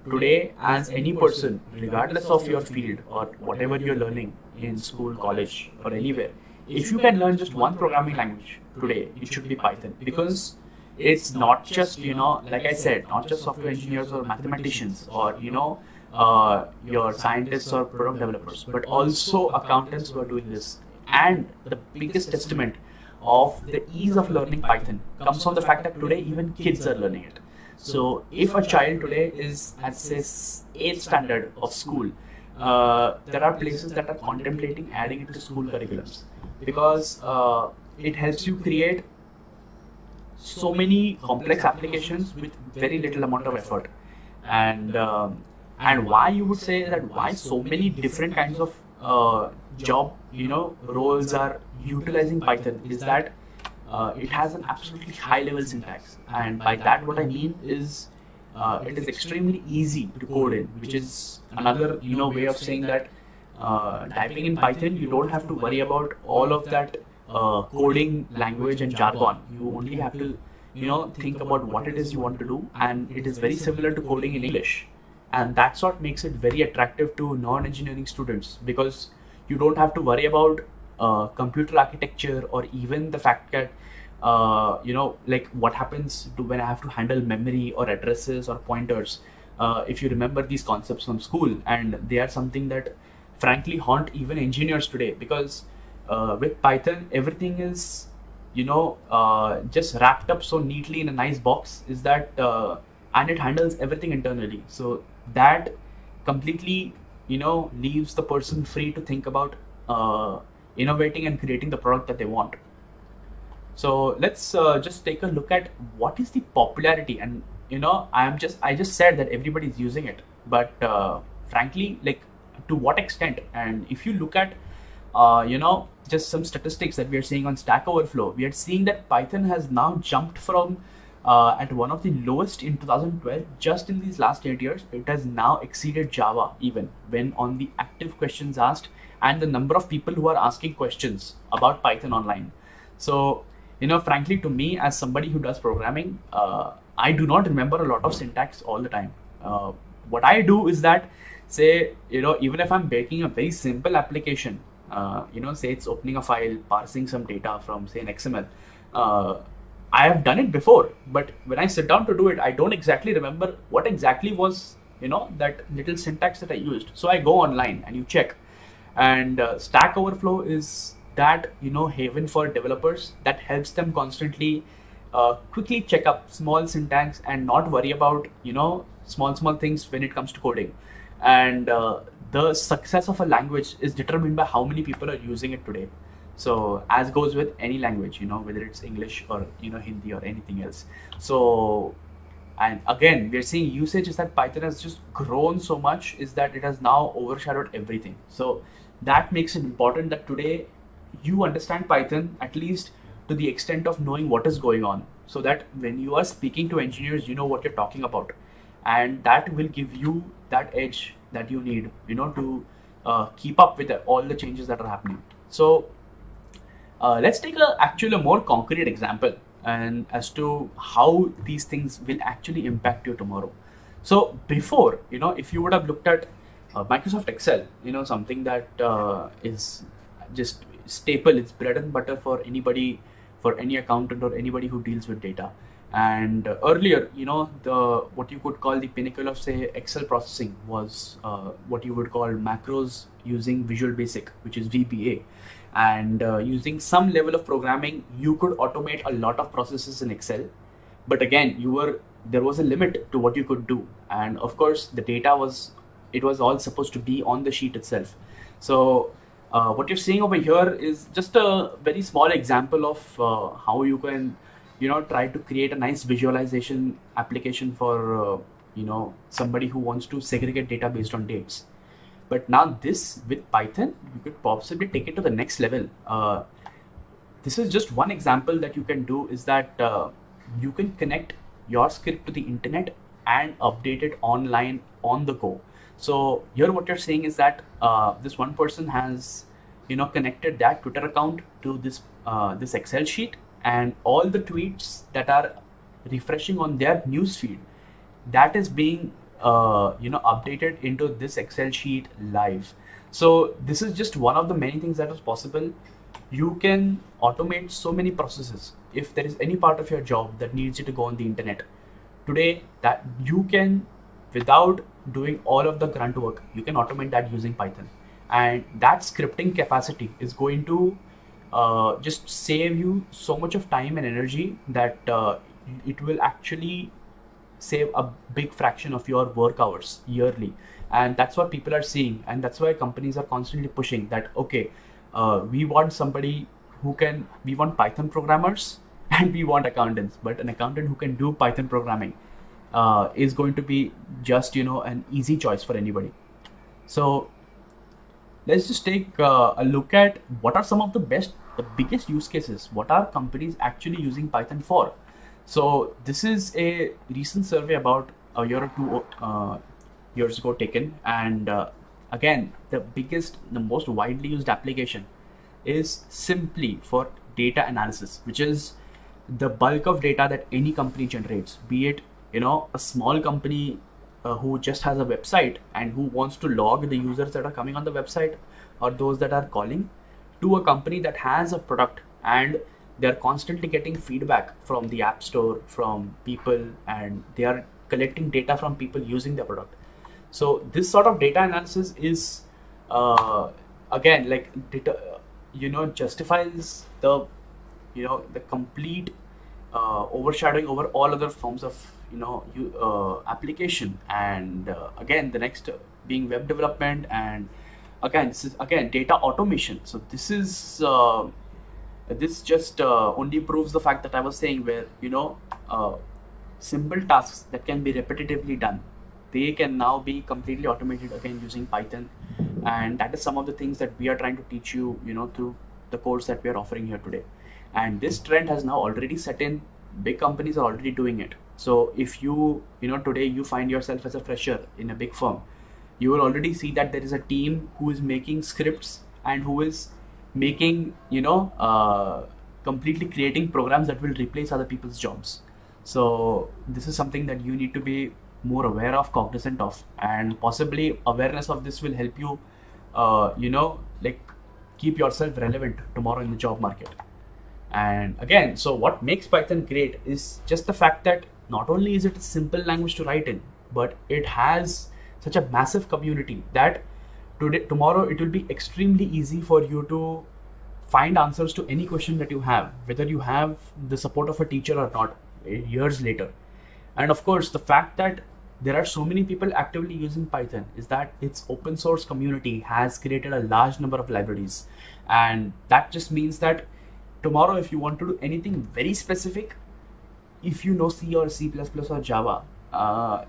Speaker 2: today, as any person, regardless of your field or whatever you're learning in school, college, or anywhere, if you can learn just one programming language today, it should be Python. Because it's not just you know, like I said, not just software engineers or mathematicians or you know, uh, your scientists or product developers, but also accountants who are doing this. And the biggest testament of the ease of learning Python comes from the fact that today even kids are learning it. So if a child today is at say eighth standard of school, uh, there are places that are contemplating adding it to school curriculums because uh, it helps you create so many complex applications with very little amount of effort and um, and why you would say that why so many different kinds of uh, job you know roles are utilizing python is that uh, it has an absolutely high level syntax. And by that what i mean is uh, it is extremely easy to code in which is another you know way of saying that uh, typing in python you don't have to worry about all of that uh, coding language and jargon. You only have to you know think about what it is you want to do. And it is very similar to coding in english and that's what makes it very attractive to non-engineering students because you don't have to worry about uh, computer architecture or even the fact that uh, you know like what happens to when i have to handle memory or addresses or pointers. Uh, if you remember these concepts from school and they are something that frankly haunt even engineers today because uh, with python everything is you know uh, just wrapped up so neatly in a nice box is that uh, and it handles everything internally. So that completely you know leaves the person free to think about uh, innovating and creating the product that they want. So let's uh, just take a look at what is the popularity. And you know i'm just i just said that everybody's using it. But uh, frankly like to what extent? And if you look at uh, you know just some statistics that we are seeing on stack overflow we are seeing that python has now jumped from uh, at one of the lowest in 2012 just in these last eight years it has now exceeded java even when on the active questions asked and the number of people who are asking questions about python online. So you know frankly to me as somebody who does programming uh, i do not remember a lot of syntax all the time. Uh, what i do is that say you know even if i'm making a very simple application uh, you know say it's opening a file parsing some data from say an xml uh, I have done it before, but when I sit down to do it, I don't exactly remember what exactly was, you know, that little syntax that I used. So I go online and you check. And uh, Stack Overflow is that, you know, haven for developers that helps them constantly uh, quickly check up small syntax and not worry about, you know, small, small things when it comes to coding. And uh, the success of a language is determined by how many people are using it today. So as goes with any language, you know, whether it's English or you know Hindi or anything else. So and again, we're seeing usage is that Python has just grown so much is that it has now overshadowed everything. So that makes it important that today you understand Python at least to the extent of knowing what is going on, so that when you are speaking to engineers, you know what you're talking about, and that will give you that edge that you need, you know, to uh, keep up with all the changes that are happening. So uh, let's take a actually a more concrete example and as to how these things will actually impact you tomorrow. So before, you know, if you would have looked at uh, Microsoft Excel, you know, something that uh, is just staple, it's bread and butter for anybody, for any accountant or anybody who deals with data. And uh, earlier, you know, the what you could call the pinnacle of say Excel processing was uh, what you would call macros using Visual Basic, which is VBA, and uh, using some level of programming, you could automate a lot of processes in Excel. But again, you were there was a limit to what you could do, and of course, the data was it was all supposed to be on the sheet itself. So uh, what you're seeing over here is just a very small example of uh, how you can you know try to create a nice visualization application for uh, you know somebody who wants to segregate data based on dates but now this with python you could possibly take it to the next level. Uh, this is just one example that you can do is that uh, you can connect your script to the internet and update it online on the go. So here what you're saying is that uh, this one person has you know connected that twitter account to this uh, this excel sheet and all the tweets that are refreshing on their news feed that is being uh, you know updated into this excel sheet live so this is just one of the many things that is possible. You can automate so many processes if there is any part of your job that needs you to go on the internet. Today that you can without doing all of the grunt work you can automate that using python. And that scripting capacity is going to uh, just save you so much of time and energy that uh, it will actually save a big fraction of your work hours yearly. And that's what people are seeing. And that's why companies are constantly pushing that okay uh, we want somebody who can we want python programmers and we want accountants. But an accountant who can do python programming uh, is going to be just you know an easy choice for anybody. So let's just take uh, a look at what are some of the best the biggest use cases. What are companies actually using python for so this is a recent survey about a year or two uh, years ago taken. And uh, again the biggest the most widely used application is simply for data analysis which is the bulk of data that any company generates be it you know a small company uh, who just has a website and who wants to log the users that are coming on the website or those that are calling to a company that has a product and they're constantly getting feedback from the app store from people and they are collecting data from people using their product. So this sort of data analysis is uh, again like data you know justifies the you know the complete uh, overshadowing over all other forms of you know you uh, application. And uh, again the next being web development and again this is again data automation. So this is uh, this just uh, only proves the fact that i was saying where you know uh, simple tasks that can be repetitively done they can now be completely automated again using python. And that is some of the things that we are trying to teach you you know through the course that we are offering here today. And this trend has now already set in. Big companies are already doing it. So if you you know today you find yourself as a fresher in a big firm you will already see that there is a team who is making scripts and who is making you know uh, completely creating programs that will replace other people's jobs. So this is something that you need to be more aware of cognizant of and possibly awareness of this will help you uh, you know like keep yourself relevant tomorrow in the job market. And again so what makes python great is just the fact that not only is it a simple language to write in but it has such a massive community that today tomorrow it will be extremely easy for you to find answers to any question that you have whether you have the support of a teacher or not eh, years later. And of course the fact that there are so many people actively using python is that its open source community has created a large number of libraries. And that just means that tomorrow if you want to do anything very specific if you know c or c++ or java uh,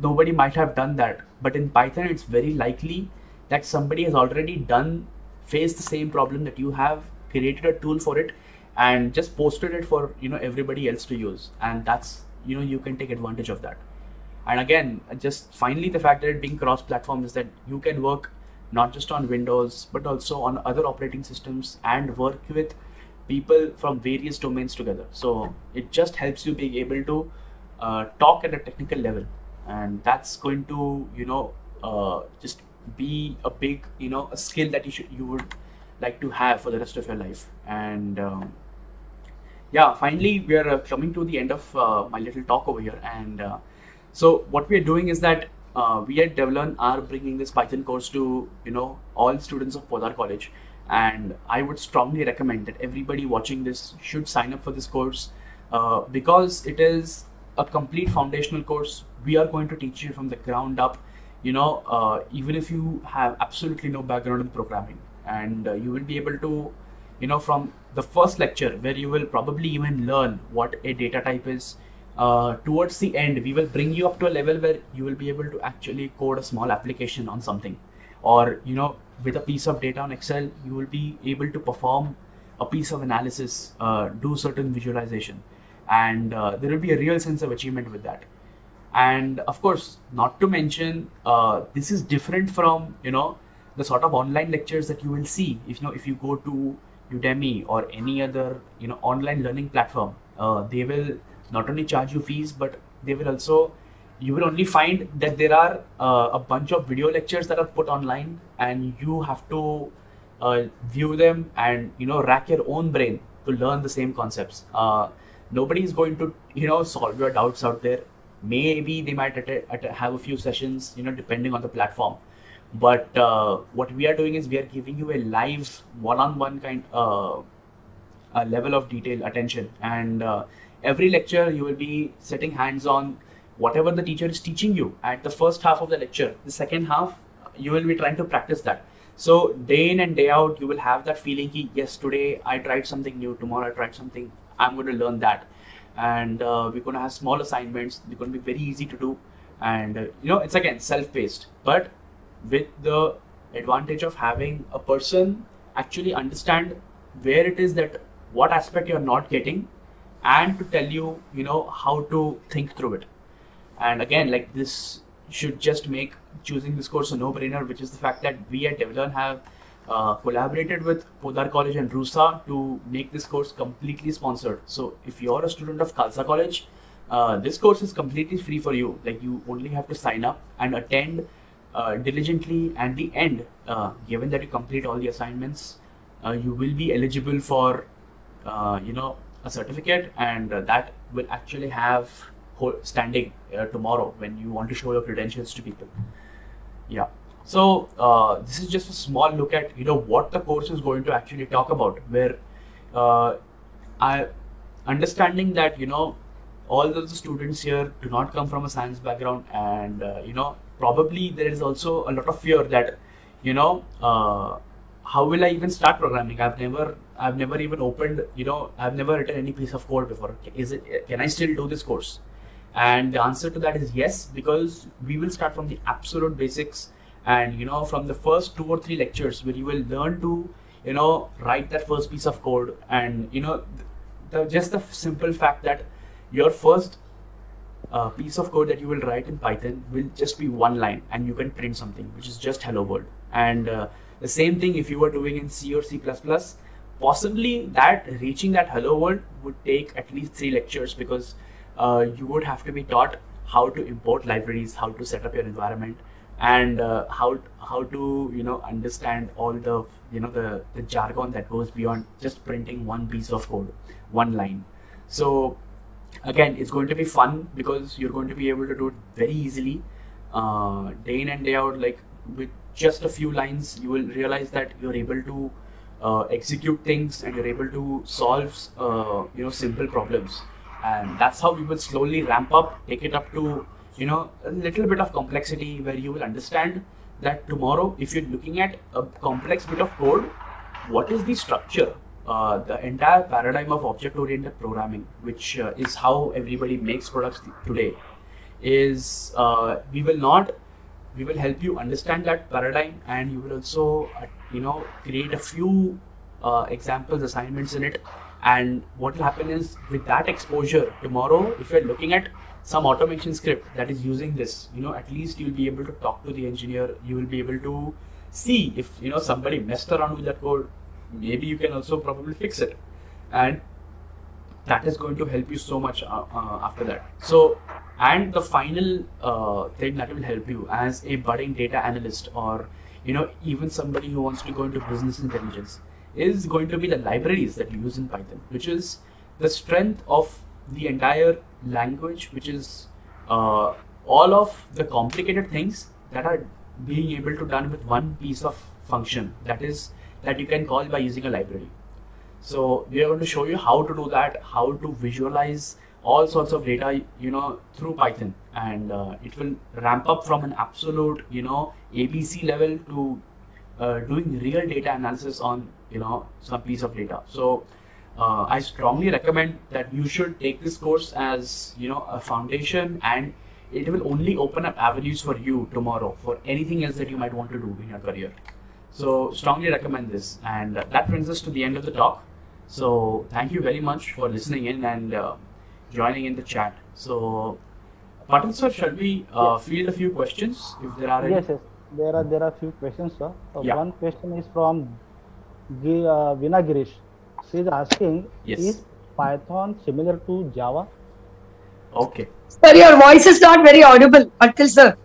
Speaker 2: nobody might have done that. But in python it's very likely that somebody has already done faced the same problem that you have created a tool for it and just posted it for you know everybody else to use. And that's you know you can take advantage of that. And again just finally the fact that it being cross platform is that you can work not just on windows but also on other operating systems and work with people from various domains together. So it just helps you being able to uh, talk at a technical level. And that's going to you know uh, just be a big you know a skill that you should you would like to have for the rest of your life. And um, yeah finally we are uh, coming to the end of uh, my little talk over here. And uh, so what we are doing is that uh, we at Develearn are bringing this Python course to you know all students of Podar College. And I would strongly recommend that everybody watching this should sign up for this course uh, because it is a complete foundational course. We are going to teach you from the ground up you know uh, even if you have absolutely no background in programming and uh, you will be able to you know from the first lecture where you will probably even learn what a data type is uh, towards the end we will bring you up to a level where you will be able to actually code a small application on something. Or you know with a piece of data on excel you will be able to perform a piece of analysis uh, do certain visualization. And uh, there will be a real sense of achievement with that and of course not to mention uh, this is different from you know the sort of online lectures that you will see if you know if you go to udemy or any other you know online learning platform. Uh, they will not only charge you fees but they will also you will only find that there are uh, a bunch of video lectures that are put online and you have to uh, view them and you know rack your own brain to learn the same concepts. Uh, nobody is going to you know solve your doubts out there maybe they might have a few sessions you know depending on the platform. But uh, what we are doing is we are giving you a live one-on-one kind uh, a level of detail attention. And uh, every lecture you will be setting hands on whatever the teacher is teaching you. At the first half of the lecture the second half you will be trying to practice that. So day in and day out you will have that feeling ki, yes today i tried something new. Tomorrow i tried something. I'm going to learn that and uh, we're going to have small assignments. They're going to be very easy to do. And uh, you know it's again self-paced. But with the advantage of having a person actually understand where it is that what aspect you're not getting and to tell you you know how to think through it. And again like this should just make choosing this course a no-brainer which is the fact that we at Develearn have uh, collaborated with Podar College and RUSA to make this course completely sponsored. So if you're a student of Khalsa College, uh, this course is completely free for you. Like you only have to sign up and attend uh, diligently. And the end, uh, given that you complete all the assignments, uh, you will be eligible for, you know, a certificate, and that will actually have standing tomorrow when you want to show your credentials to people. Yeah. So uh, this is just a small look at you know what the course is going to actually talk about. Where uh, I understanding that you know all the students here do not come from a science background, and uh, you know probably there is also a lot of fear that you know uh, how will I even start programming? I've never I've never even opened you know I've never written any piece of code before. Is it can I still do this course? And the answer to that is yes, because we will start from the absolute basics and you know from the first two or three lectures where you will learn to you know write that first piece of code and you know the, just the simple fact that your first uh, piece of code that you will write in python will just be one line and you can print something which is just hello world. And uh, the same thing if you were doing in c or c++ possibly that reaching that hello world would take at least three lectures because uh, you would have to be taught how to import libraries how to set up your environment and uh, how how to you know understand all the you know the the jargon that goes beyond just printing one piece of code one line. So again it's going to be fun because you're going to be able to do it very easily. Uh, day in and day out like with just a few lines you will realize that you're able to uh, execute things and you're able to solve uh, you know simple problems. And that's how we will slowly ramp up take it up to you know a little bit of complexity where you will understand that tomorrow if you're looking at a complex bit of code what is the structure uh, the entire paradigm of object oriented programming which uh, is how everybody makes products today is uh, we will not we will help you understand that paradigm and you will also uh, you know create a few uh, examples assignments in it. And what will happen is with that exposure tomorrow if you're looking at some automation script that is using this you know at least you'll be able to talk to the engineer you will be able to see if you know somebody messed around with that code maybe you can also probably fix it and that is going to help you so much uh, uh, after that. So, and the final uh, thing that will help you as a budding data analyst or you know even somebody who wants to go into business intelligence is going to be the libraries that you use in Python, which is the strength of the entire language, which is uh, all of the complicated things that are being able to done with one piece of function that is that you can call by using a library. So we are going to show you how to do that, how to visualize all sorts of data, you know, through Python, and uh, it will ramp up from an absolute, you know, ABC level to uh, doing real data analysis on, you know, some piece of data. So uh, I strongly recommend that you should take this course as, you know, a foundation, and it will only open up avenues for you tomorrow for anything else that you might want to do in your career. So strongly recommend this, and that brings us to the end of the talk. So thank you very much for listening in and uh, joining in the chat. So, Patil sir, shall we uh, field a few questions if there are any?
Speaker 6: Yes, yes. There are there are few questions, sir. Uh,
Speaker 2: Yeah.
Speaker 6: One question is from Gi- uh, Veena Girish. She is asking,
Speaker 2: Yes.
Speaker 6: is Python similar to Java?
Speaker 2: Okay.
Speaker 1: Sir, your voice is not very audible, until sir.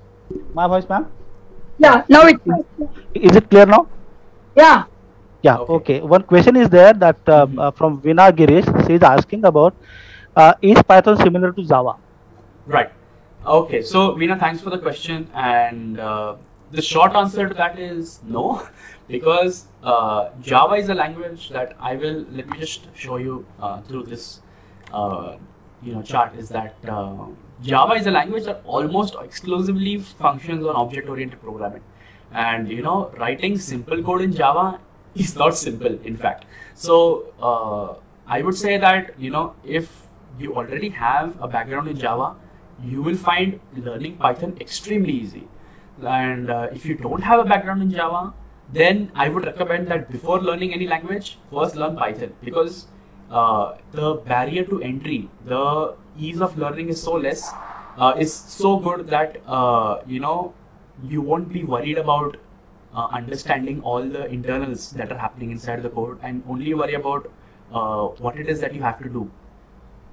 Speaker 6: My voice, ma'am.
Speaker 1: Yeah, now it.
Speaker 6: Is Is it clear now?
Speaker 1: Yeah.
Speaker 6: Yeah.
Speaker 2: Okay.
Speaker 6: Okay. One question is there that uh,
Speaker 2: Mhm.
Speaker 6: uh, from Veena Girish. She is asking about, uh, is Python similar to Java?
Speaker 2: Right. Okay. So, Veena thanks for the question. And uh, the short answer to that is no, because uh, Java is a language that I will, let me just show you uh, through this, uh, you know, chart is that uh, Java is a language that almost exclusively functions on object-oriented programming. And, you know, writing simple code in Java is not simple, in fact. So, uh, I would say that, you know, if you already have a background in Java, you will find learning Python extremely easy. And uh, if you don't have a background in Java, then I would recommend that before learning any language, first learn Python because uh, the barrier to entry, the ease of learning is so less, uh, is so good that uh, you know you won't be worried about uh, understanding all the internals that are happening inside the code, and only worry about uh, what it is that you have to do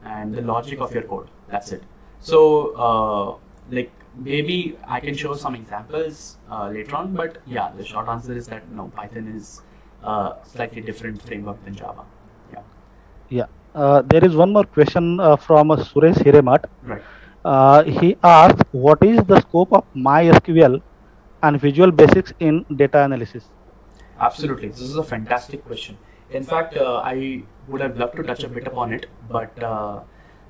Speaker 2: and the logic of your code. That's it. So, uh, like maybe I can show some examples uh, later on, but yeah, the short answer is that no, Python is uh, slightly different framework than Java. Yeah,
Speaker 6: Yeah. Uh, there is one more question uh, from uh, Suresh Hiremath.
Speaker 2: right.
Speaker 6: Uh, he asked, what is the scope of MySQL and Visual Basics in data analysis?
Speaker 2: Absolutely. This is a fantastic question. In fact, uh, I would have loved to touch a bit upon it, but uh,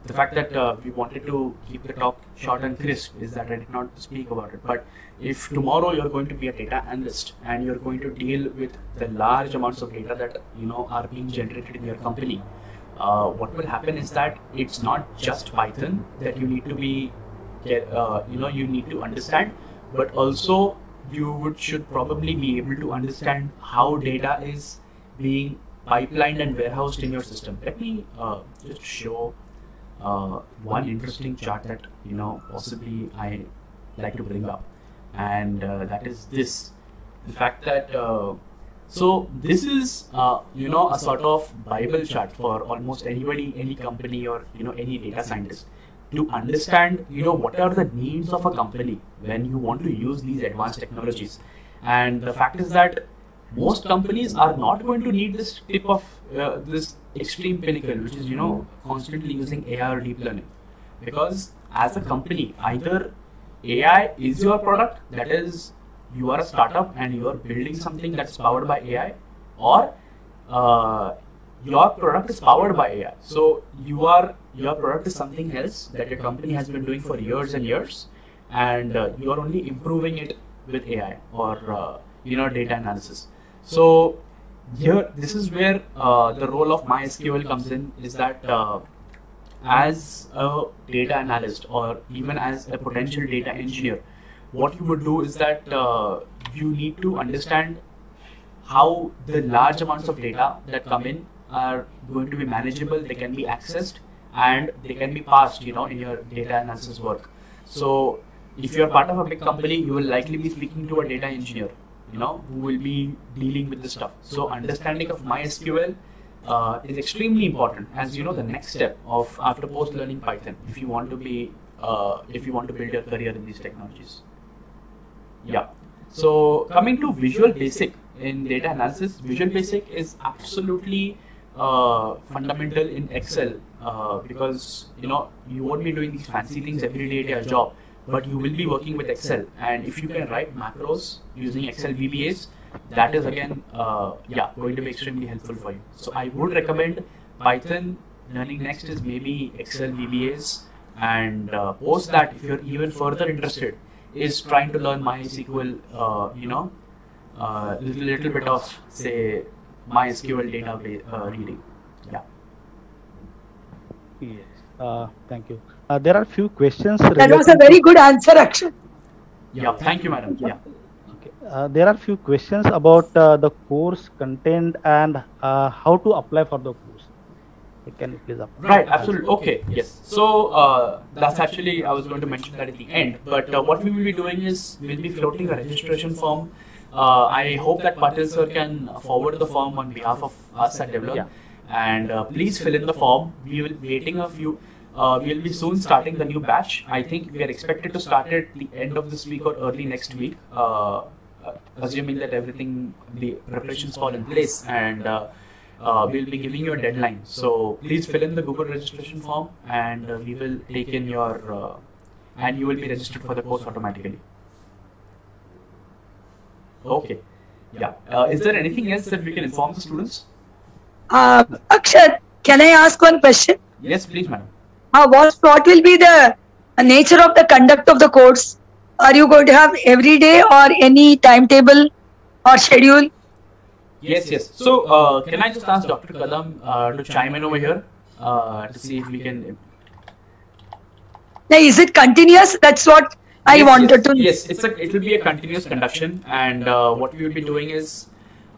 Speaker 2: the fact that uh, we wanted to keep the talk short and crisp is that I did not speak about it. But if tomorrow you're going to be a data analyst and you're going to deal with the large amounts of data that you know are being generated in your company, uh, what will happen is that it's not just Python that you need to be, uh, you know, you need to understand, but also you would should probably be able to understand how data is being pipelined and warehoused in your system. Let me uh, just show uh, one interesting chart that you know possibly I like to bring up, and uh, that is this: the fact that uh, so this is uh, you know a sort of Bible chart for almost anybody, any company, or you know any data scientist to understand you know what are the needs of a company when you want to use these advanced technologies. And the fact is that most companies are not going to need this tip of uh, this extreme pinnacle which is you know constantly using ai or deep learning because as a company either ai is your product that is you are a startup and you are building something that's powered by ai or uh, your product is powered by AI. So you are your product is something else that your company has been doing for years and years, and uh, you are only improving it with AI or uh, you know data analysis. So here, this is where uh, the role of MySQL comes in. Is that uh, as a data analyst or even as a potential data engineer, what you would do is that uh, you need to understand how the large amounts of data that come in are going to be manageable, they can be accessed, and they can be passed, you know, in your data analysis work. So, if you're part of a big company, you will likely be speaking to a data engineer, you know, who will be dealing with this stuff. So, understanding of MySQL uh, is extremely important as you know the next step of after post learning Python if you want to be uh, if you want to build your career in these technologies. Yeah. So coming to Visual Basic in data analysis, Visual Basic is absolutely uh, fundamental in Excel uh, because you know you won't be doing these fancy things every day at your job, but you will be working with Excel. And if you can write macros using Excel VBAs, that is again uh, yeah going to be extremely helpful for you. So I would recommend Python. Learning next is maybe Excel VBAs, and uh, post that if you're even further interested is trying to learn MySQL. Uh, you know, uh, little little bit of say MySQL database uh, reading. Yeah.
Speaker 6: Yes. Uh, thank you. Uh, there are a few questions.
Speaker 1: That was a very good answer, Akshat.
Speaker 2: Yeah. Thank you, madam. Yeah.
Speaker 6: Okay. Uh, there are a few questions about uh, the course content and uh, how to apply for the course. Can you please apply?
Speaker 2: Right, absolutely. Okay, yes. So uh, that's actually I was going to mention that at the end. But uh, what we will be doing is we'll be floating a registration form. Uh, I hope that Patil sir can forward the form on behalf of us at Develearn.
Speaker 6: Yeah.
Speaker 2: And uh, please fill in the form. We will be waiting a few. Uh, we'll be soon starting the new batch. I think we are expected to start at the end of this week or early next week, uh, assuming that everything the preparations fall in place and. Uh, uh, we'll be giving you a deadline. So please fill in the Google registration form and uh, we will take in your, and you will be registered for the course automatically. Okay. Yeah. Uh, is there anything else that we can inform the students?
Speaker 1: Uh, Akshat, can I ask one question?
Speaker 2: Yes, please, madam.
Speaker 1: Uh, what, what will be the nature of the conduct of the course? Are you going to have every day or any timetable or schedule?
Speaker 2: Yes, yes. So, uh, can I just ask Dr. Kadam uh, to chime in over here uh, to see if we can.
Speaker 1: Now, is it continuous? That's what I
Speaker 2: Yes,
Speaker 1: wanted
Speaker 2: yes,
Speaker 1: to.
Speaker 2: Yes, it's a, it will be a continuous conduction, and uh, what we will be doing is.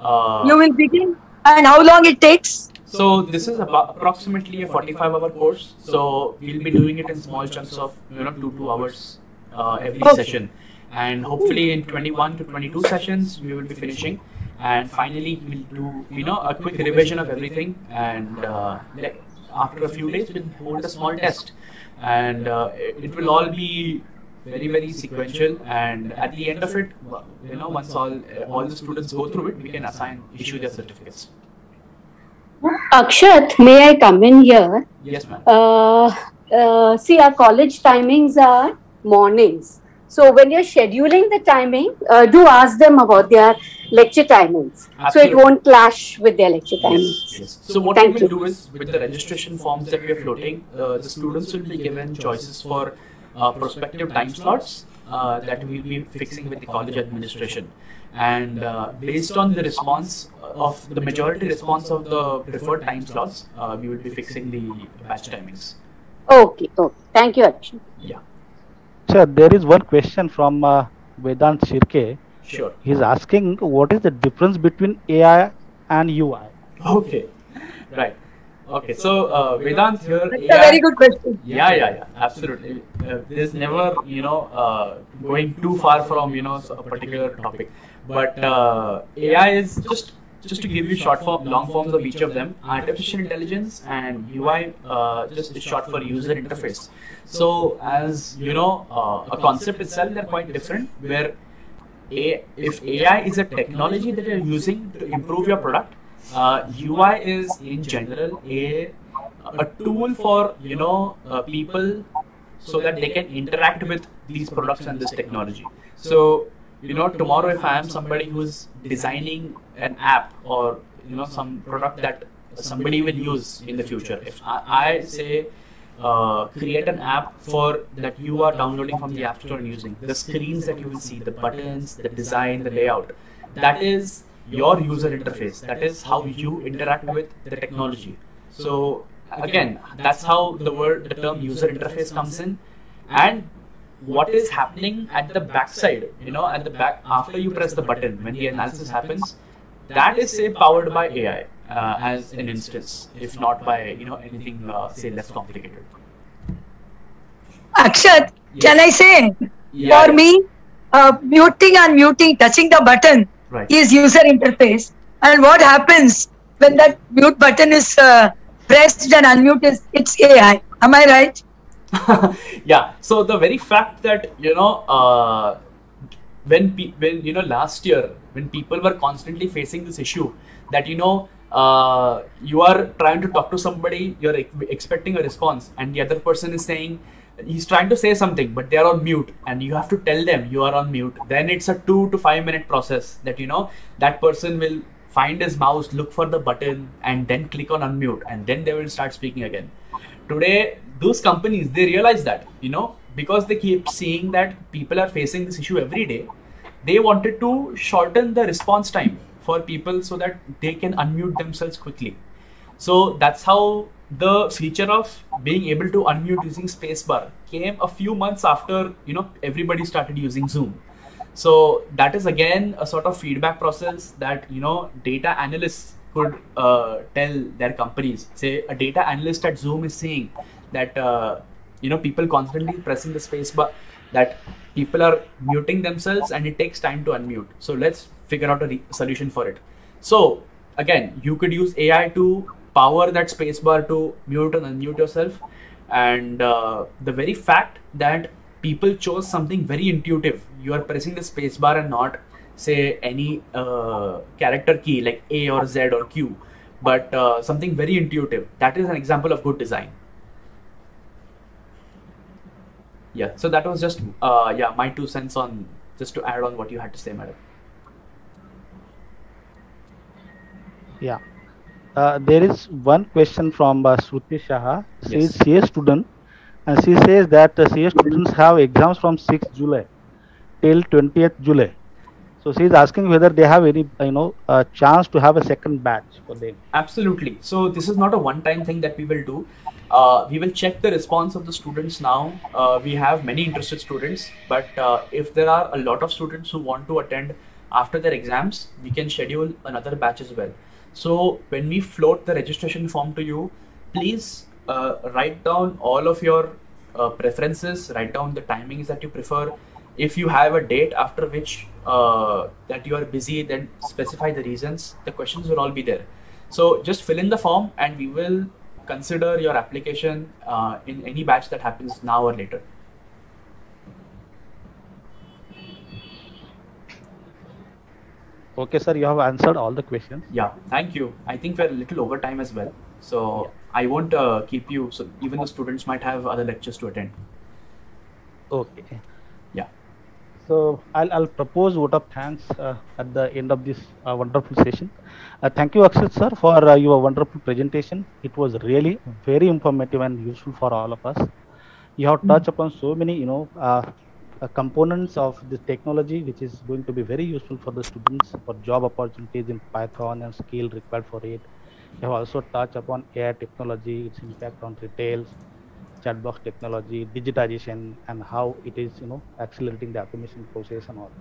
Speaker 2: Uh,
Speaker 1: You will begin and how long it takes?
Speaker 2: So this is about approximately a 45 hour course. So we'll be doing it in small chunks of you know two two hours uh, every
Speaker 1: Okay.
Speaker 2: session, and hopefully in 21 to 22 sessions we will be finishing. And finally we'll do you know a quick revision of everything, and uh, after a few days we'll hold a small test, and uh, it will all be very very sequential and at the end of it you know once all all the students go through it we can assign issue their certificates
Speaker 4: Akshat, may I come in here?
Speaker 2: yes ma'am
Speaker 4: Uh, uh, see, our college timings are mornings. So when you're scheduling the timing, uh, do ask them about their lecture timings. So it won't clash with their lecture timings.
Speaker 2: Yes, yes. So what
Speaker 4: Thank
Speaker 2: we will
Speaker 4: you.
Speaker 2: do is with the registration forms that we are floating, uh, the students will be given choices for prospective time slots uh, that we'll be fixing with the college administration. And uh, based on the response of the majority response of the preferred time slots, uh, we will be fixing the batch timings.
Speaker 4: Okay, okay. Thank you, Akshat.
Speaker 2: Yeah,
Speaker 6: Sir, there is one question from uh, Vedant Shirke.
Speaker 2: sure.
Speaker 6: He's asking what is the difference between AI and UI?
Speaker 2: Okay, right. Okay, so uh, Vedant here.
Speaker 1: That's a very good question.
Speaker 2: Yeah, yeah, yeah, absolutely. Uh, there's never, you know, uh, going too far from, you know, a particular topic. But uh, AI is just just to give you short form, long forms of each of them. Artificial intelligence and UI uh, just is short for user interface. So as you know, uh, a concept itself they're quite different. Where a, if AI is a technology that you're using to improve your product, uh, UI is in general a a tool for you know uh, people so that they can interact with these products and this technology. So you know tomorrow if I am somebody who's designing an app or you know some product that somebody will use in the future, if I, I say uh, create an app for that you are downloading from the app store and using the screens that you will see the buttons the design the layout that is your user interface that is how you interact with the technology. So again that's how the word the term user interface comes in. And what is happening at the backside you know at the back after you press the button when the analysis happens that is say powered by ai uh, as an instance if not by you know anything uh, say less complicated.
Speaker 1: Akshat, can I say?
Speaker 2: Yeah,
Speaker 1: For me, uh, muting and muting, touching the button
Speaker 2: Right.
Speaker 1: is user interface. And what happens when that mute button is uh, pressed and unmute is it's AI. Am I right?
Speaker 2: yeah. So the very fact that you know, uh, when pe- when you know last year when people were constantly facing this issue that you know uh, you are trying to talk to somebody, you're ex- expecting a response, and the other person is saying he's trying to say something, but they're on mute, and you have to tell them you are on mute. Then it's a two to five minute process that you know that person will find his mouse, look for the button, and then click on unmute, and then they will start speaking again. Today, those companies they realize that you know because they keep seeing that people are facing this issue every day they wanted to shorten the response time for people so that they can unmute themselves quickly so that's how the feature of being able to unmute using spacebar came a few months after you know everybody started using zoom. So that is again a sort of feedback process that you know data analysts could uh, tell their companies. Say a data analyst at zoom is saying that uh, you know people constantly pressing the spacebar that people are muting themselves and it takes time to unmute. So let's figure out a re- solution for it. So again you could use ai to power that spacebar to mute and unmute yourself. And uh, the very fact that people chose something very intuitive you are pressing the spacebar and not say any uh, character key like a or z or q but uh, something very intuitive. That is an example of good design. Yeah so that was just uh, yeah my two cents on just to add on what you had to say madam.
Speaker 6: Yeah. Uh, there is one question from uh, Shruti Shah. She is
Speaker 2: Yes.
Speaker 6: CA student and she says that uh, CA students have exams from 6th July till 20th July. So she is asking whether they have any, you know, uh, chance to have a second batch for them.
Speaker 2: Absolutely. So this is not a one-time thing that we will do. Uh, we will check the response of the students now. Uh, we have many interested students, but uh, if there are a lot of students who want to attend after their exams, we can schedule another batch as well. So when we float the registration form to you, please uh, write down all of your uh, preferences. Write down the timings that you prefer. If you have a date after which uh, that you are busy, then specify the reasons. The questions will all be there. So just fill in the form, and we will consider your application uh, in any batch that happens now or later.
Speaker 6: Okay, sir, you have answered all the questions.
Speaker 2: Yeah, thank you. I think we're a little over time as well, so I won't uh, keep you. So even the students might have other lectures to attend.
Speaker 6: Okay.
Speaker 2: Yeah.
Speaker 6: So I'll, I'll propose vote of thanks uh, at the end of this uh, wonderful session. Uh, thank you, Akshat sir, for uh, your wonderful presentation. It was really very informative and useful for all of us. You have touched upon so many, you know, uh, components of this technology, which is going to be very useful for the students for job opportunities in Python and skill required for it. You have also touched upon AI technology, its impact on retail, chat box technology, digitization, and how it is, you know, accelerating the automation process and all.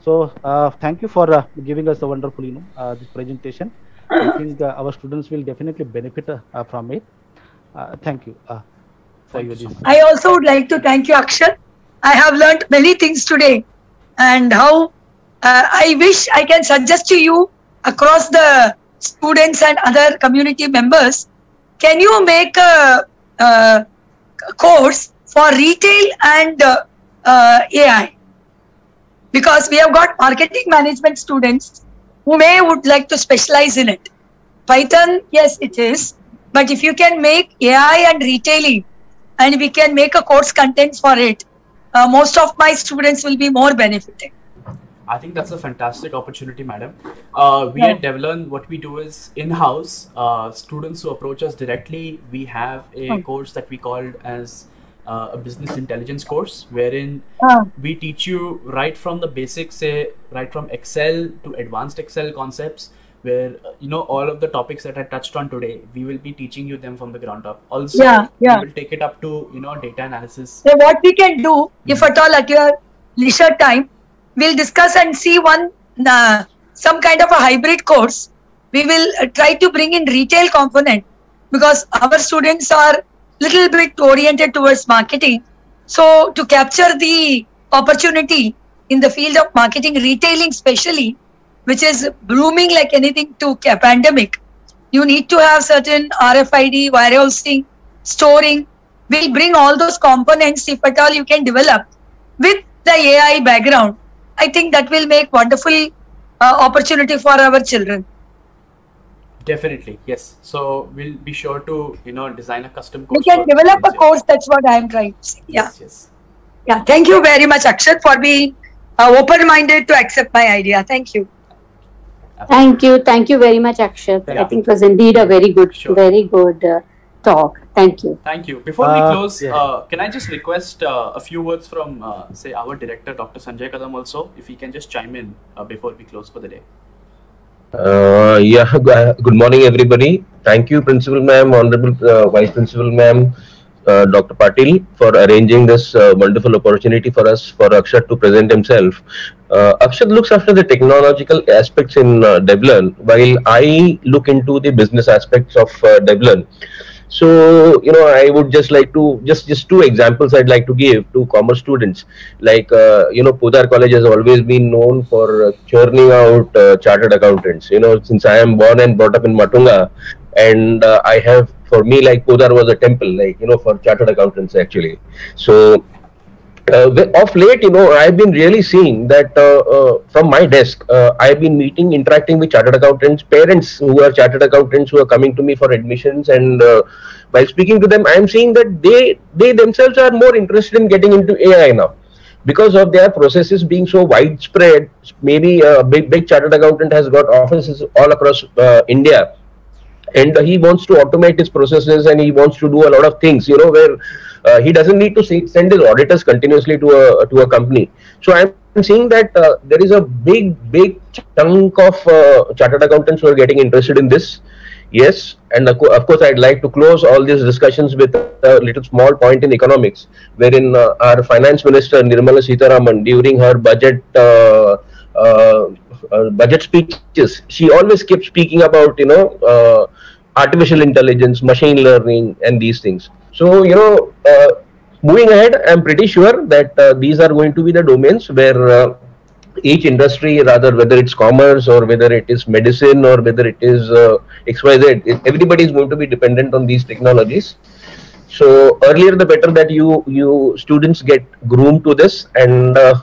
Speaker 6: So, uh, thank you for uh, giving us a wonderful, you know, uh, this presentation. I think uh, our students will definitely benefit uh, from it. Uh, thank you uh, for
Speaker 2: Thank
Speaker 6: your
Speaker 2: you so.
Speaker 1: I also would like to thank you, Akshat. I have learned many things today, and how uh, I wish I can suggest to you across the students and other community members. Can you make a, a course for retail and uh, uh, AI? Because we have got marketing management students who may would like to specialize in it. Python, yes, it is. But if you can make AI and retailing, and we can make a course contents for it, uh, most of my students will be more benefiting.
Speaker 2: I think that's a fantastic opportunity, madam. Uh, we
Speaker 1: Yeah.
Speaker 2: at Develearn, what we do is in-house. Uh, students who approach us directly, we have a
Speaker 1: Hmm.
Speaker 2: course that we called as uh, a business intelligence course, wherein
Speaker 1: Ah.
Speaker 2: we teach you right from the basics, say right from Excel to advanced Excel concepts, where uh, you know all of the topics that I touched on today. We will be teaching you them from the ground up. Also,
Speaker 1: Yeah, yeah.
Speaker 2: we will take it up to you know data analysis.
Speaker 1: So what we can do, if at all at your leisure time, we'll discuss and see one uh, some kind of a hybrid course. We will uh, try to bring in retail component because our students are little bit oriented towards marketing. So to capture the opportunity in the field of marketing, retailing especially, which is blooming like anything to ca- pandemic, you need to have certain RFID, warehousing, storing. We'll bring all those components if at all you can develop with the AI background. I think that will make wonderful uh, opportunity for our children.
Speaker 2: Definitely, yes. So we'll be sure to you know design a custom
Speaker 1: We
Speaker 2: course.
Speaker 1: can develop a course. That's what I am trying to say. Yeah,
Speaker 2: Yes, yes.
Speaker 1: yeah. Thank you very much, Akshat, for being uh, open-minded to accept my idea. Thank you.
Speaker 4: Thank you. Thank you very much, Akshat.
Speaker 2: Yeah.
Speaker 4: I think it was indeed a very good,
Speaker 2: Sure.
Speaker 4: very good uh, talk. Thank you.
Speaker 2: Thank you. Before we
Speaker 6: Uh,
Speaker 2: close,
Speaker 6: yeah.
Speaker 2: uh, can I just request uh, a few words from, uh, say, our director, Dr. Sanjay Kadam, also, if he can just chime in uh, before we close for the day.
Speaker 3: Uh, yeah, good morning, everybody. Thank you, Principal Ma'am, Honorable uh, Vice Principal Ma'am, uh, Dr. Patil, for arranging this uh, wonderful opportunity for us, for Akshat to present himself. Uh, Akshat looks after the technological aspects in uh, Develearn, while I look into the business aspects of uh, Develearn. So, you know, I would just like to just just two examples I'd like to give to commerce students. Like, uh, you know, Podar College has always been known for uh, churning out uh, chartered accountants. You know, since I am born and brought up in Matunga, and uh, I have for me like Podar was a temple, like you know, for chartered accountants actually. So uh, of late, you know, I've been really seeing that uh, uh, from my desk, uh, I've been meeting, interacting with chartered accountants, parents who are chartered accountants who are coming to me for admissions, and uh, while speaking to them, I'm seeing that they they themselves are more interested in getting into AI now because of their processes being so widespread. Maybe a big big chartered accountant has got offices all across uh, India and he wants to automate his processes and he wants to do a lot of things you know where uh, he doesn't need to see, send his auditors continuously to a to a company. So i'm seeing that uh, there is a big big chunk of uh, chartered accountants who are getting interested in this. Yes and of course i'd like to close all these discussions with a little small point in economics wherein uh, our finance minister nirmala sitharaman during her budget uh, budget speeches, she always kept speaking about you know uh, artificial intelligence, machine learning, and these things. So you know, uh, moving ahead, I'm pretty sure that uh, these are going to be the domains where uh, each industry, rather whether it's commerce or whether it is medicine or whether it is uh, XYZ, everybody is going to be dependent on these technologies so earlier the better that you you students get groomed to this and uh,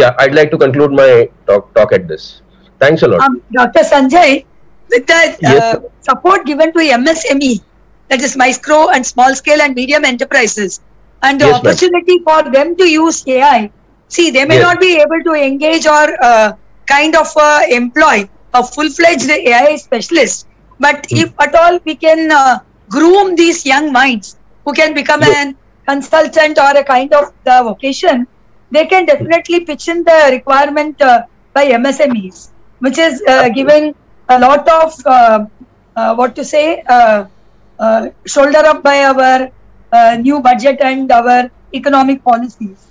Speaker 3: yeah i'd like to conclude my talk talk at this thanks a lot
Speaker 1: Um, Dr. Sanjay, with the
Speaker 3: Yes,
Speaker 1: uh, support given to MSME, that is micro and small scale and medium enterprises, and the
Speaker 3: Yes,
Speaker 1: opportunity for them to use AI. See, they may
Speaker 3: Yes.
Speaker 1: not be able to engage or uh, kind of uh, employ a full fledged AI specialist, but
Speaker 3: Hmm.
Speaker 1: if at all we can uh, groom these young minds who can become
Speaker 3: Yes.
Speaker 1: an consultant or a kind of the vocation, they can definitely pitch in the requirement uh, by MSMEs, which is uh, given a lot of uh, uh, what to say uh, uh, shoulder up by our uh, new budget and our economic policies.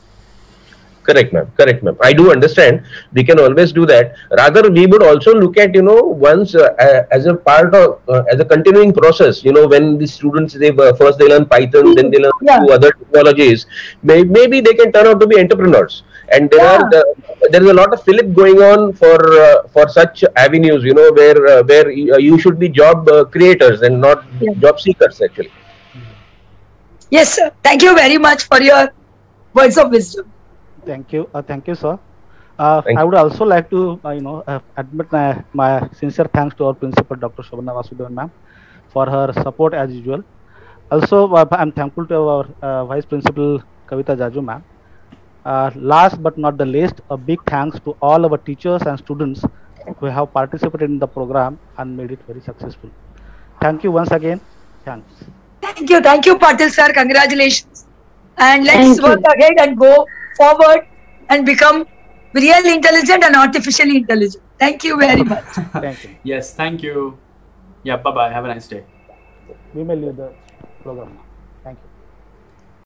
Speaker 3: Correct ma'am correct ma'am i do understand we can always do that rather we would also look at you know once uh, as a part of uh, as a continuing process you know when the students they uh, first they learn python then they learn
Speaker 1: Yeah.
Speaker 3: other technologies may, maybe they can turn out to be entrepreneurs and there are the, there is a lot of fillip going on for uh, for such avenues you know where uh, where you, uh, you should be job uh, creators and not
Speaker 1: Yeah.
Speaker 3: job seekers actually
Speaker 1: Yes, sir. Thank you very much for your words of wisdom.
Speaker 6: Thank you. Uh, thank you, sir. Uh,
Speaker 3: Thank
Speaker 6: I
Speaker 3: you.
Speaker 6: would also like to, uh, you know, uh, admit my, my sincere thanks to our principal, Dr. Shobana Vasudevan ma'am, for her support as usual. Also, uh, I'm thankful to our uh, vice principal, Kavita Jaju ma'am. Uh, last but not the least, a big thanks to all our teachers and students who have participated in the program and made it very successful. Thank you once again. Thanks.
Speaker 1: Thank you, thank you, Patil sir. Congratulations. And let's
Speaker 4: Thank you.
Speaker 1: work ahead and go forward and become real intelligent and artificially intelligent. Thank you very much.
Speaker 6: Thank you.
Speaker 2: Yes, thank you. Yeah, bye bye. Have a nice day.
Speaker 6: We may leave the program now.